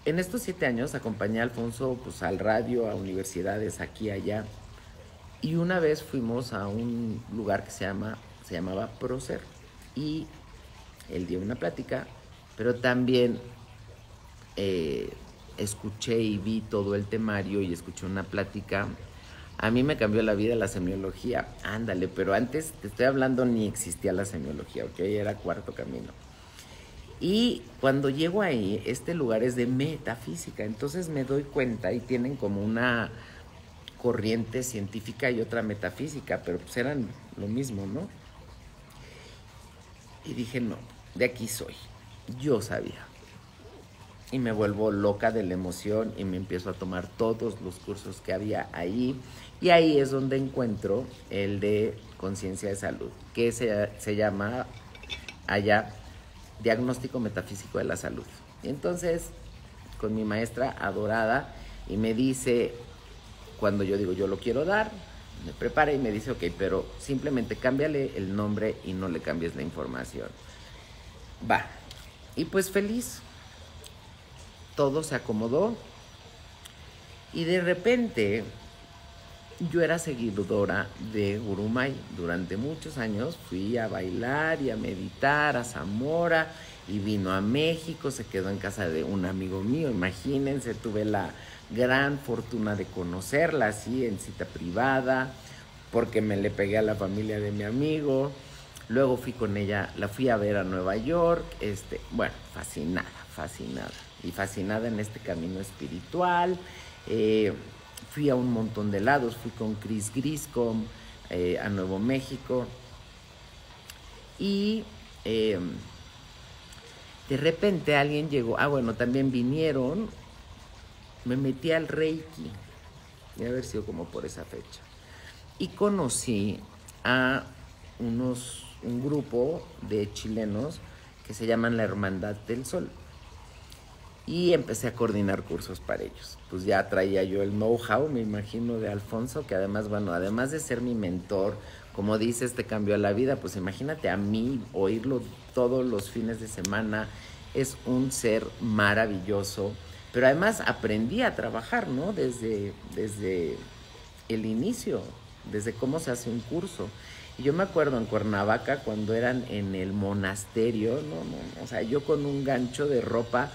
en estos siete años acompañé a Alfonso pues, al radio, a universidades aquí allá. Y una vez fuimos a un lugar que se, llama, se llamaba Procer. Y él dio una plática, pero también eh, escuché y vi todo el temario y escuché una plática a mí me cambió la vida la semiología. Ándale, pero antes te estoy hablando ni existía la semiología, ¿ok? Era cuarto camino. Y cuando llego ahí, este lugar es de metafísica, entonces me doy cuenta y tienen como una corriente científica y otra metafísica, pero pues eran lo mismo, ¿no? Y dije, no, de aquí soy. Yo sabía. Y me vuelvo loca de la emoción y me empiezo a tomar todos los cursos que había ahí y ahí es donde encuentro el de conciencia de salud, que se, se llama allá diagnóstico metafísico de la salud. Y entonces, con mi maestra adorada, y me dice, cuando yo digo yo lo quiero dar, me prepara y me dice, ok, pero simplemente cámbiale el nombre y no le cambies la información. Va. Y pues feliz. Todo se acomodó. Y de repente yo era seguidora de Urumay. Durante muchos años fui a bailar y a meditar a Zamora y vino a México, se quedó en casa de un amigo mío, imagínense, tuve la gran fortuna de conocerla así en cita privada, porque me le pegué a la familia de mi amigo. Luego fui con ella, la fui a ver a Nueva York, este, bueno, fascinada, fascinada. Y fascinada en este camino espiritual. Eh, fui a un montón de lados, fui con Chris Griscom eh, a Nuevo México y em, de repente alguien llegó, ah bueno, también vinieron, me metí al Reiki, debe haber sido como por esa fecha, y conocí a unos, un grupo de chilenos que se llaman la Hermandad del Sol y empecé a coordinar cursos para ellos. Pues ya traía yo el know-how, me imagino, de Alfonso, que además, bueno, además de ser mi mentor, como dices, te cambió la vida, pues imagínate a mí oírlo todos los fines de semana, es un ser maravilloso, pero además aprendí a trabajar, ¿no? Desde, desde el inicio, desde cómo se hace un curso. Y yo me acuerdo en Cuernavaca cuando eran en el monasterio, no, no, o sea, yo con un gancho de ropa,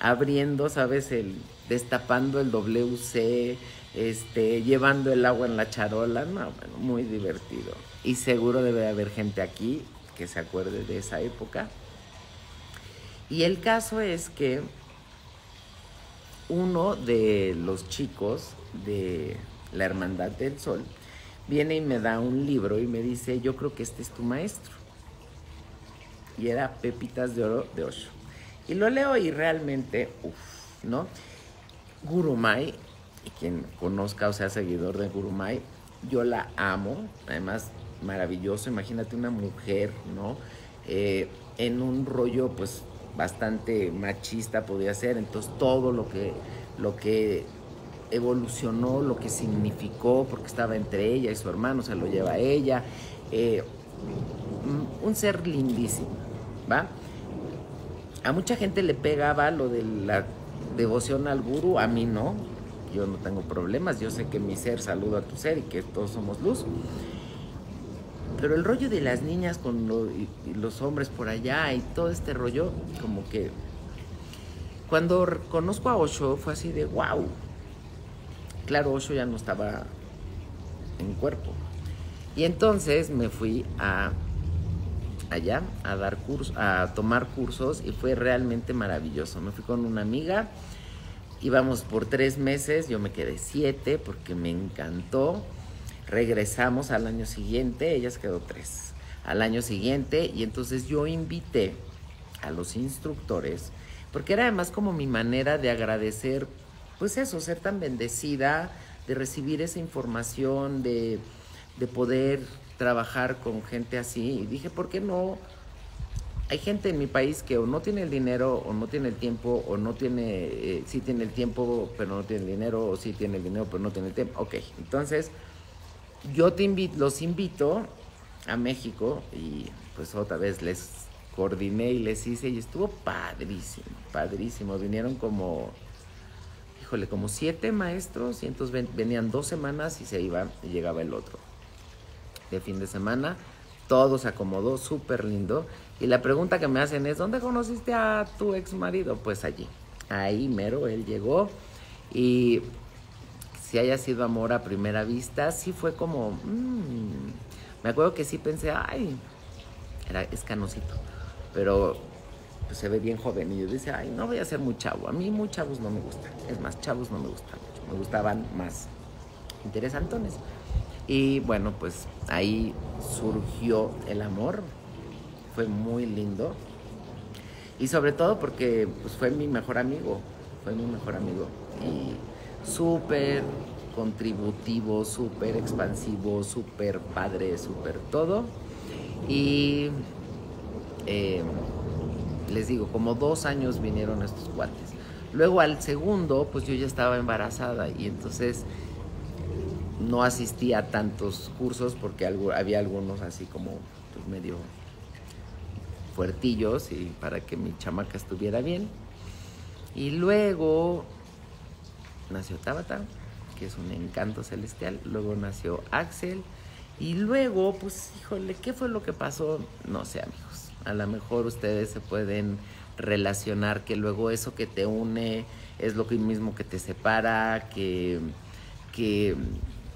abriendo, ¿sabes? El, destapando el WC, este, llevando el agua en la charola, no, bueno, muy divertido. Y seguro debe haber gente aquí que se acuerde de esa época. Y el caso es que uno de los chicos de la Hermandad del Sol viene y me da un libro y me dice, yo creo que este es tu maestro. Y era Pepitas de Oro de Osho. Y lo leo y realmente, uff, ¿no? Gurumay, quien conozca o sea seguidor de Gurumay, yo la amo, además maravilloso, imagínate una mujer, ¿no? Eh, en un rollo pues bastante machista podía ser, entonces todo lo que, lo que evolucionó, lo que significó, porque estaba entre ella y su hermano, se lo lleva a ella, eh, un ser lindísimo, ¿va? A mucha gente le pegaba lo de la devoción al gurú, a mí no, yo no tengo problemas, yo sé que mi ser saluda a tu ser y que todos somos luz. Pero el rollo de las niñas con los hombres por allá y todo este rollo, como que cuando conozco a Osho fue así de wow. Claro, Osho ya no estaba en cuerpo. Y entonces me fui a allá a dar cursos, a tomar cursos y fue realmente maravilloso. Me fui con una amiga, íbamos por tres meses, yo me quedé siete porque me encantó. Regresamos al año siguiente, ella se quedó tres. Al año siguiente, y entonces yo invité a los instructores, porque era además como mi manera de agradecer, pues eso, ser tan bendecida, de recibir esa información, de, de poder trabajar con gente así. Y dije, ¿por qué no? Hay gente en mi país que o no tiene el dinero, o no tiene el tiempo, o no tiene, eh, sí tiene el tiempo, pero no tiene el dinero, o sí tiene el dinero, pero no tiene el tiempo. Ok, entonces yo te invito, los invito a México y pues otra vez les coordiné y les hice y estuvo padrísimo, padrísimo. Vinieron como, híjole, como siete maestros y entonces venían dos semanas y se iba y llegaba el otro. De fin de semana, todo se acomodó, súper lindo. Y la pregunta que me hacen es, ¿dónde conociste a tu ex marido? Pues allí, ahí mero, él llegó. Y si haya sido amor a primera vista, sí fue como, mmm, me acuerdo que sí pensé, ay, era escanosito, pero pues, se ve bien joven y yo dice, ay, no voy a ser muy chavo, a mí muy chavos no me gustan, es más, chavos no me gustan mucho, me gustaban más interesantones. Y bueno, pues ahí surgió el amor, fue muy lindo. Y sobre todo porque pues, fue mi mejor amigo, fue mi mejor amigo. Y súper contributivo, súper expansivo, súper padre, súper todo. Y eh, les digo, como dos años vinieron estos cuates. Luego al segundo, pues yo ya estaba embarazada y entonces no asistía a tantos cursos porque había algunos así como pues, medio fuertillos y para que mi chamaca estuviera bien. Y luego nació Tabata, que es un encanto celestial, luego nació Axel, y luego, pues, híjole, ¿qué fue lo que pasó? No sé, amigos. A lo mejor ustedes se pueden relacionar que luego eso que te une es lo mismo que te separa, que, que,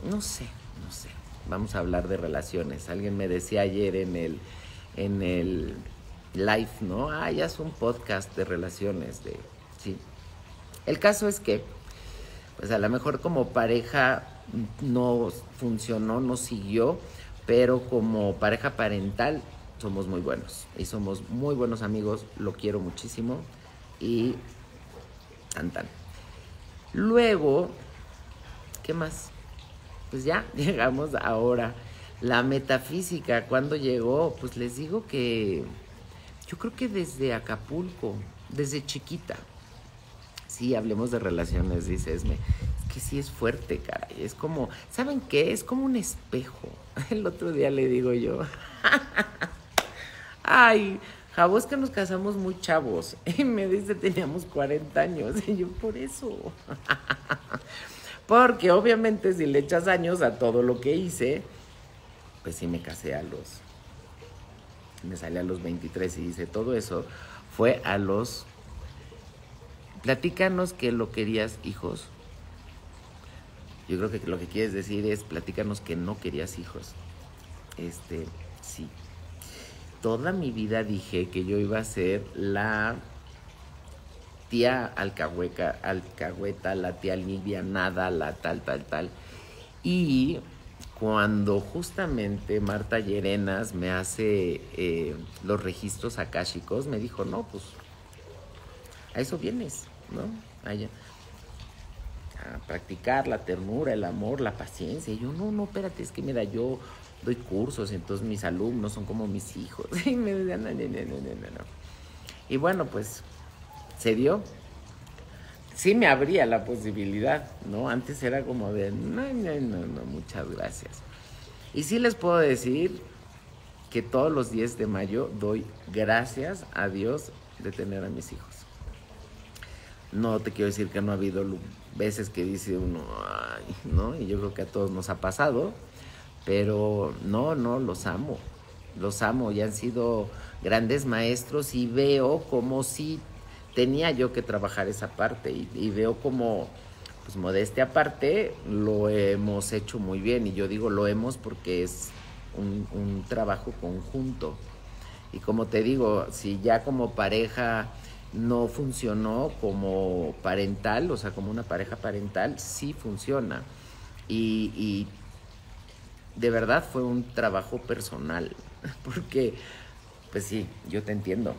no sé, no sé. Vamos a hablar de relaciones. Alguien me decía ayer en el, en el live, ¿no? Ah, ya es un podcast de relaciones, de, sí. El caso es que pues a lo mejor como pareja no funcionó, no siguió, pero como pareja parental somos muy buenos y somos muy buenos amigos, lo quiero muchísimo y tan Luego, ¿qué más? Pues ya llegamos ahora. La metafísica, ¿cuándo llegó? Pues les digo que yo creo que desde Acapulco, desde chiquita. Sí, hablemos de relaciones, dice Esme. Es que sí es fuerte, caray. Es como, ¿saben qué? Es como un espejo. El otro día le digo yo. Ay, Jabo, es que nos casamos muy chavos. Y me dice, teníamos 40 años. Y yo, por eso. Porque obviamente si le echas años a todo lo que hice, pues sí me casé a los... Me salí a los 23 y hice todo eso. Fue a los Platícanos que lo querías hijos. Yo creo que lo que quieres decir es platícanos que no querías hijos. Este, sí. Toda mi vida dije que yo iba a ser la tía alcahueca, alcahueta, la tía nada, la tal, tal, tal. Y cuando justamente Marta Llerenas me hace eh, los registros akáshicos, me dijo, no, pues a eso vienes, ¿no? A practicar la ternura, el amor, la paciencia. Y yo, no, no, espérate, es que mira, yo doy cursos, entonces mis alumnos son como mis hijos. Y me decían, no, no, no, no, no. Y bueno, pues se dio. Sí me abría la posibilidad, ¿no? Antes era como de, no, no, no, no, muchas gracias. Y sí les puedo decir que todos los 10 de mayo doy gracias a Dios de tener a mis hijos. No te quiero decir que no ha habido veces que dice uno, ay, ¿no? Y yo creo que a todos nos ha pasado, pero no, no, los amo, los amo y han sido grandes maestros y veo como si tenía yo que trabajar esa parte y, veo como, pues modestia aparte, lo hemos hecho muy bien y yo digo lo hemos porque es un, trabajo conjunto. Y como te digo, si ya como pareja no funcionó como parental, o sea, como una pareja parental, sí funciona. Y, de verdad fue un trabajo personal, porque, pues sí, yo te entiendo.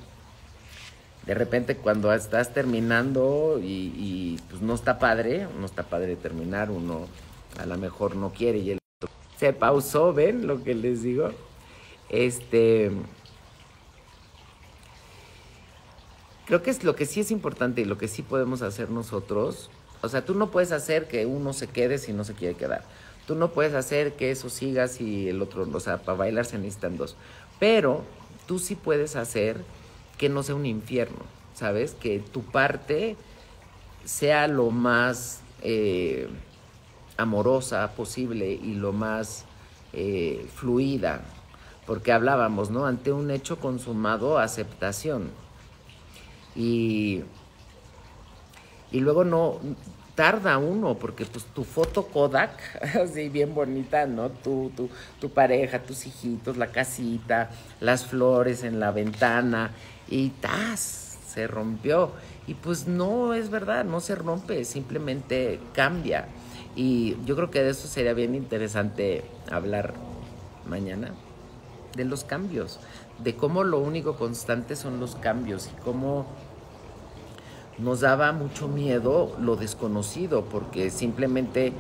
De repente cuando estás terminando y, pues no está padre, no está padre terminar, uno a lo mejor no quiere y el se pausó, ¿ven lo que les digo? Este creo que es lo que sí es importante y lo que sí podemos hacer nosotros. O sea, tú no puedes hacer que uno se quede si no se quiere quedar. Tú no puedes hacer que eso siga si el otro, o sea, para bailar se necesitan dos. Pero tú sí puedes hacer que no sea un infierno, ¿sabes? Que tu parte sea lo más eh, amorosa posible y lo más eh, fluida. Porque hablábamos, ¿no? Ante un hecho consumado, aceptación y, y luego no tarda uno, porque pues tu foto Kodak, así bien bonita, ¿no? Tu, tu, tu pareja, tus hijitos, la casita, las flores en la ventana, y ¡tas! se rompió. Y pues no es verdad, no se rompe, simplemente cambia. Y yo creo que de eso sería bien interesante hablar mañana, de los cambios, de cómo lo único constante son los cambios y cómo nos daba mucho miedo lo desconocido, porque simplemente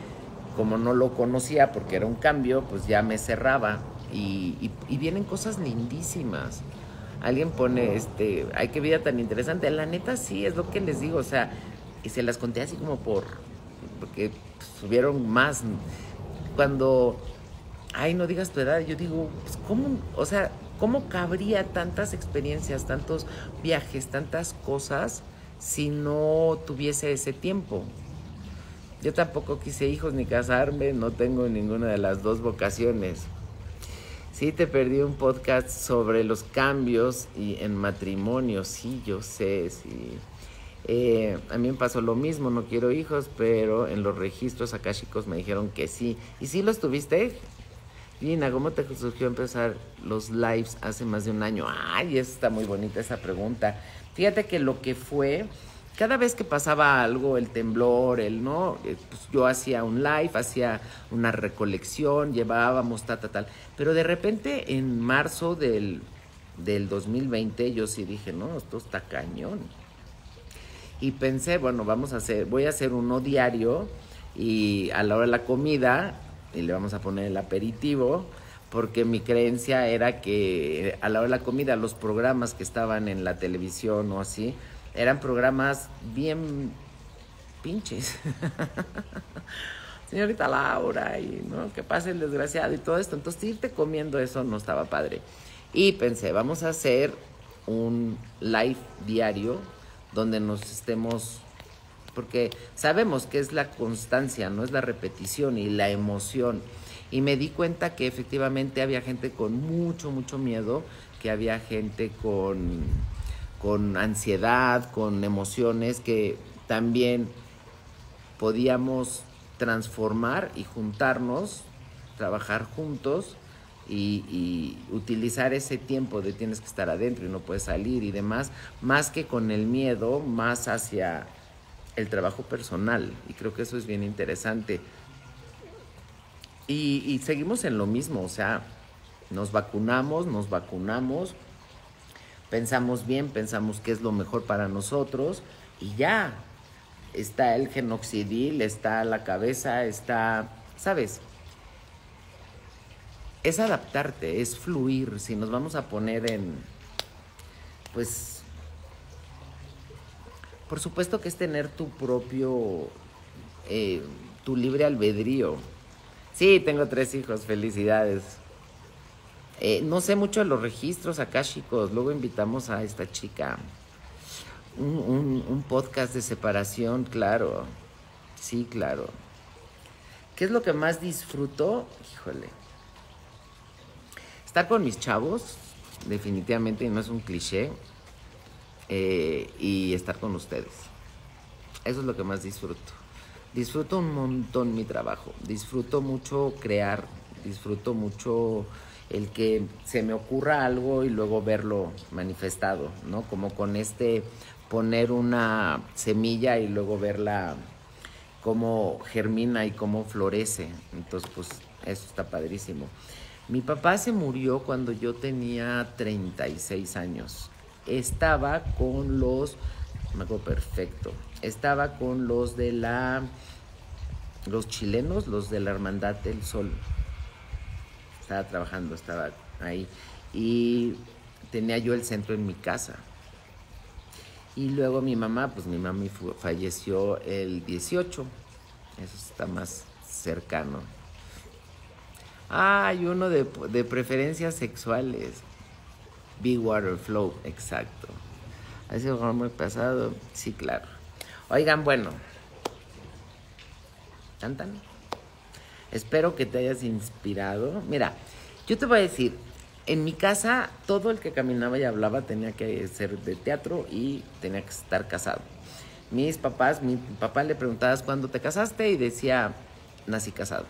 como no lo conocía, porque era un cambio, pues ya me cerraba. Y, vienen cosas lindísimas. Alguien pone, este, ay, qué vida tan interesante. La neta sí, es lo que les digo, o sea, y se las conté así como por, porque subieron más. Cuando, ay, no digas tu edad, yo digo, pues, ¿cómo, o sea, cómo cabría tantas experiencias, tantos viajes, tantas cosas? Si no tuviese ese tiempo. Yo tampoco quise hijos ni casarme, no tengo ninguna de las dos vocaciones. Sí, te perdí un podcast sobre los cambios y en matrimonio, sí, yo sé, sí. Eh, a mí me pasó lo mismo, no quiero hijos, pero en los registros chicos me dijeron que sí. ¿Y sí los tuviste? Lina, ¿cómo te surgió empezar los lives hace más de un año? Ay, está muy bonita esa pregunta. Fíjate que lo que fue, cada vez que pasaba algo, el temblor, el no, eh, pues yo hacía un live, hacía una recolección, llevábamos tal, tal, tal. Pero de repente en marzo del, del 2020 yo sí dije, no, esto está cañón. Y pensé, bueno, vamos a hacer, voy a hacer uno diario y a la hora de la comida, y le vamos a poner el aperitivo, porque mi creencia era que a la hora de la comida los programas que estaban en la televisión o así eran programas bien pinches. Señorita Laura, y no, que pase el desgraciado y todo esto. Entonces, irte comiendo eso no estaba padre. Y pensé, vamos a hacer un live diario donde nos estemos porque sabemos que es la constancia, no es la repetición y la emoción y me di cuenta que efectivamente había gente con mucho, mucho miedo, que había gente con, con ansiedad, con emociones que también podíamos transformar y juntarnos, trabajar juntos y, y, utilizar ese tiempo de tienes que estar adentro y no puedes salir y demás, más que con el miedo, más hacia el trabajo personal. Y creo que eso es bien interesante. Y, y seguimos en lo mismo, o sea, nos vacunamos, nos vacunamos, pensamos bien, pensamos que es lo mejor para nosotros y ya. Está el genoxidil, está la cabeza, está, ¿sabes? Es adaptarte, es fluir. Si nos vamos a poner en, pues, por supuesto que es tener tu propio, eh, tu libre albedrío. Sí, tengo tres hijos, felicidades. Eh, no sé mucho de los registros acá, chicos. Luego invitamos a esta chica. Un, un, podcast de separación, claro. Sí, claro. ¿Qué es lo que más disfruto? Híjole. Estar con mis chavos, definitivamente, y no es un cliché. Eh, y estar con ustedes. Eso es lo que más disfruto. Disfruto un montón mi trabajo. Disfruto mucho crear. Disfruto mucho el que se me ocurra algo y luego verlo manifestado, ¿no? Como con este poner una semilla y luego verla cómo germina y cómo florece. Entonces, pues eso está padrísimo. Mi papá se murió cuando yo tenía 36 años. Estaba con los, me acuerdo perfecto, estaba con los de la, los chilenos, los de la Hermandad del Sol. Estaba trabajando, estaba ahí. Y tenía yo el centro en mi casa. Y luego mi mamá, pues mi mami falleció el 18. Eso está más cercano. Ah, hay uno de, de preferencias sexuales. Big Water Flow, exacto. Hace un muy pasado, sí, claro. Oigan, bueno. ¿Cantan? Espero que te hayas inspirado. Mira, yo te voy a decir, en mi casa todo el que caminaba y hablaba tenía que ser de teatro y tenía que estar casado. Mis papás, mi papá le preguntabas cuándo te casaste y decía, nací casado.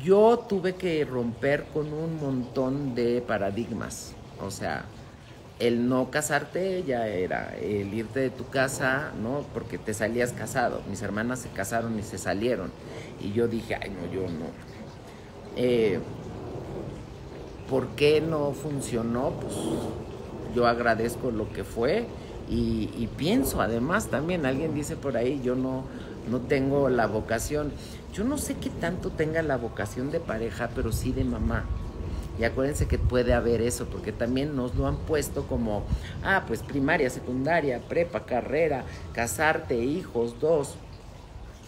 Yo tuve que romper con un montón de paradigmas. O sea, el no casarte ya era el irte de tu casa, ¿no? Porque te salías casado. Mis hermanas se casaron y se salieron. Y yo dije, ay, no, yo no. Eh, ¿Por qué no funcionó? Pues yo agradezco lo que fue y, y, pienso, además también, alguien dice por ahí, yo no, no tengo la vocación. Yo no sé qué tanto tenga la vocación de pareja, pero sí de mamá. Y acuérdense que puede haber eso, porque también nos lo han puesto como, ah, pues primaria, secundaria, prepa, carrera, casarte, hijos, dos.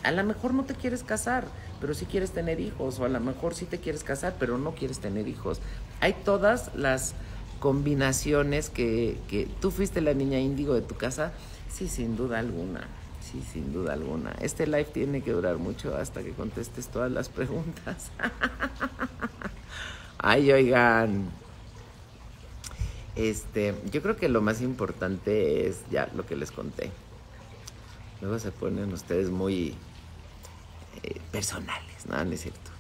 A lo mejor no te quieres casar, pero sí quieres tener hijos, o a lo mejor sí te quieres casar, pero no quieres tener hijos. Hay todas las combinaciones que, que tú fuiste la niña índigo de tu casa, sí, sin duda alguna. Sí, sin duda alguna. Este live tiene que durar mucho hasta que contestes todas las preguntas. Ay, oigan. Este, yo creo que lo más importante es ya lo que les conté. Luego se ponen ustedes muy eh, personales, ¿no? No es cierto.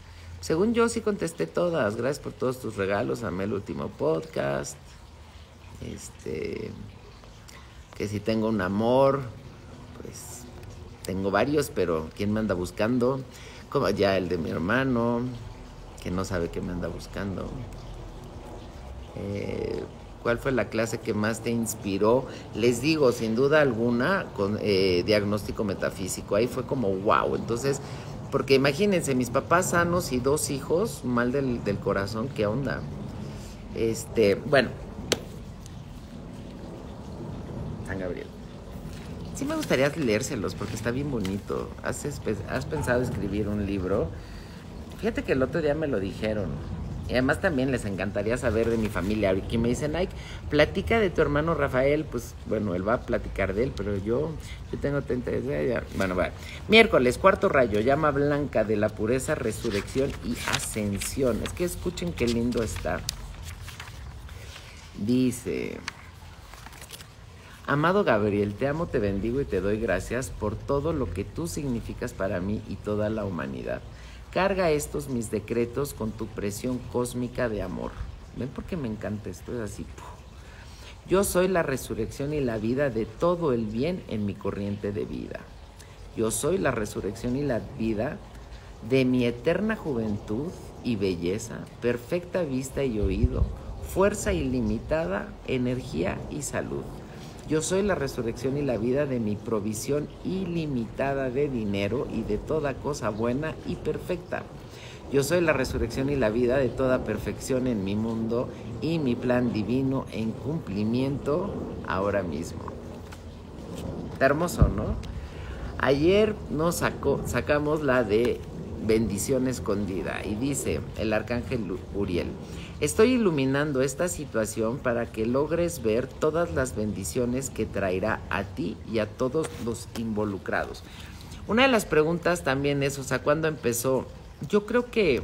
Según yo sí contesté todas. Gracias por todos tus regalos. Amé el último podcast. Este, que si tengo un amor, pues tengo varios, pero ¿quién me anda buscando? Como ya el de mi hermano, que no sabe qué me anda buscando. Eh, ¿Cuál fue la clase que más te inspiró? Les digo, sin duda alguna, con eh, diagnóstico metafísico. Ahí fue como wow. Entonces, porque imagínense, mis papás sanos y dos hijos, mal del, del corazón, ¿qué onda? Este, bueno. San Gabriel. Sí me gustaría leérselos porque está bien bonito. ¿Has, has pensado escribir un libro? Fíjate que el otro día me lo dijeron. Y además también les encantaría saber de mi familia. Aquí me dicen, Nike, platica de tu hermano Rafael. Pues bueno, él va a platicar de él, pero yo, yo tengo 30 Bueno, va. Miércoles, cuarto rayo, llama blanca de la pureza, resurrección y ascensión. Es que escuchen qué lindo está. Dice, Amado Gabriel, te amo, te bendigo y te doy gracias por todo lo que tú significas para mí y toda la humanidad. Carga estos mis decretos con tu presión cósmica de amor. ¿Ven por qué me encanta esto? Es así. Yo soy la resurrección y la vida de todo el bien en mi corriente de vida. Yo soy la resurrección y la vida de mi eterna juventud y belleza, perfecta vista y oído, fuerza ilimitada, energía y salud. Yo soy la resurrección y la vida de mi provisión ilimitada de dinero y de toda cosa buena y perfecta. Yo soy la resurrección y la vida de toda perfección en mi mundo y mi plan divino en cumplimiento ahora mismo. Está hermoso, ¿no? Ayer nos sacamos la de bendición escondida y dice el arcángel Uriel. Estoy iluminando esta situación para que logres ver todas las bendiciones que traerá a ti y a todos los involucrados. Una de las preguntas también es, o sea, ¿cuándo empezó? Yo creo que,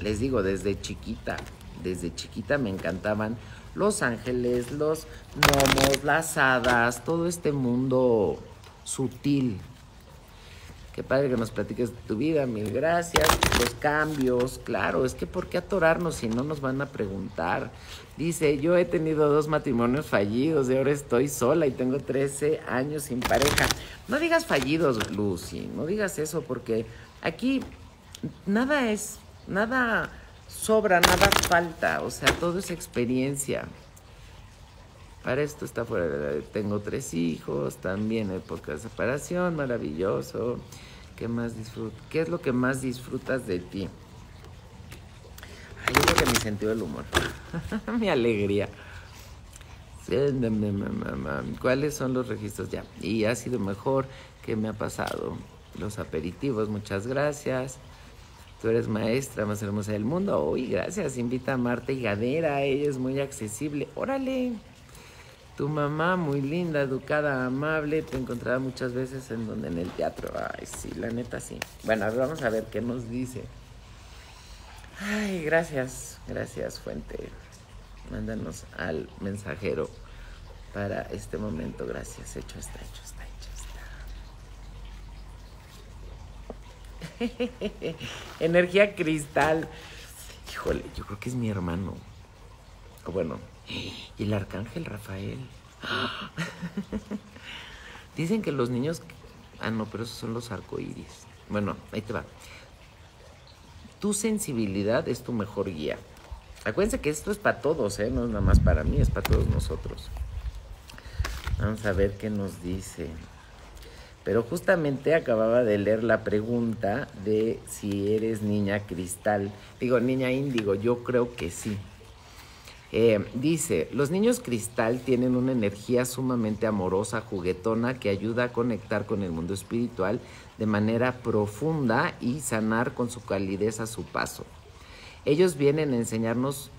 les digo, desde chiquita, desde chiquita me encantaban los ángeles, los gnomos, las hadas, todo este mundo sutil, Padre que nos platiques tu vida, mil gracias. Los cambios, claro, es que ¿por qué atorarnos si no nos van a preguntar? Dice, yo he tenido dos matrimonios fallidos y ahora estoy sola y tengo 13 años sin pareja. No digas fallidos, Lucy, no digas eso porque aquí nada es, nada sobra, nada falta, o sea, todo es experiencia. Para esto está fuera de Tengo tres hijos, también época de separación, maravilloso. ¿Qué más ¿Qué es lo que más disfrutas de ti? Ay, yo creo que mi sentido del humor. mi alegría. ¿Cuáles son los registros? Ya. Y ha sido mejor. ¿Qué me ha pasado? Los aperitivos, muchas gracias. Tú eres maestra más hermosa del mundo. Uy, gracias. Invita a Marta y Gadera. Ella es muy accesible. Órale. Tu mamá, muy linda, educada, amable, te encontraba muchas veces en donde en el teatro. Ay, sí, la neta sí. Bueno, vamos a ver qué nos dice. Ay, gracias, gracias, Fuente. Mándanos al mensajero para este momento. Gracias, hecho está, hecho está, hecho está. Energía cristal. Híjole, yo creo que es mi hermano. Bueno, y el arcángel Rafael. Dicen que los niños. Ah, no, pero esos son los arcoíris. Bueno, ahí te va. Tu sensibilidad es tu mejor guía. Acuérdense que esto es para todos, ¿eh? No es nada más para mí, es para todos nosotros. Vamos a ver qué nos dice. Pero justamente acababa de leer la pregunta de si eres niña cristal. Digo, niña índigo, yo creo que sí. Eh, dice, los niños cristal tienen una energía sumamente amorosa, juguetona, que ayuda a conectar con el mundo espiritual de manera profunda y sanar con su calidez a su paso. Ellos vienen a enseñarnos,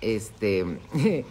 este,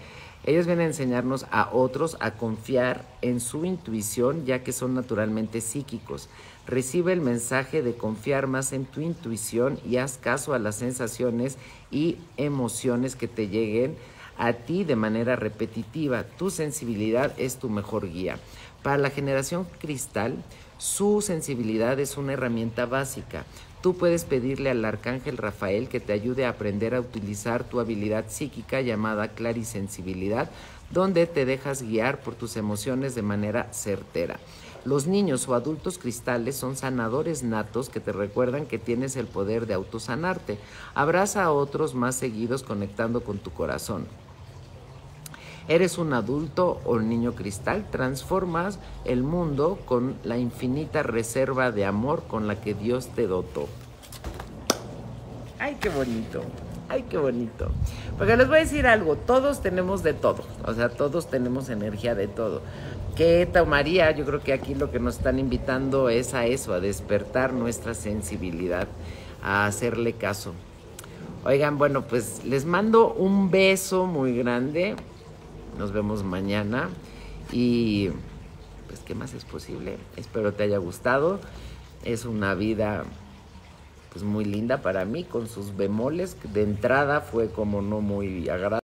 ellos vienen a enseñarnos a otros a confiar en su intuición, ya que son naturalmente psíquicos. Recibe el mensaje de confiar más en tu intuición y haz caso a las sensaciones y emociones que te lleguen a ti de manera repetitiva. Tu sensibilidad es tu mejor guía. Para la generación cristal, su sensibilidad es una herramienta básica. Tú puedes pedirle al arcángel Rafael que te ayude a aprender a utilizar tu habilidad psíquica llamada clarisensibilidad, donde te dejas guiar por tus emociones de manera certera. Los niños o adultos cristales son sanadores natos que te recuerdan que tienes el poder de autosanarte. Abraza a otros más seguidos conectando con tu corazón. Eres un adulto o niño cristal, transformas el mundo con la infinita reserva de amor con la que Dios te dotó. Ay, qué bonito. Ay, qué bonito. Porque les voy a decir algo, todos tenemos de todo, o sea, todos tenemos energía de todo. ¿Qué tomaría? Yo creo que aquí lo que nos están invitando es a eso, a despertar nuestra sensibilidad, a hacerle caso. Oigan, bueno, pues les mando un beso muy grande. Nos vemos mañana. Y pues, ¿qué más es posible? Espero te haya gustado. Es una vida pues muy linda para mí, con sus bemoles. De entrada fue como no muy agradable.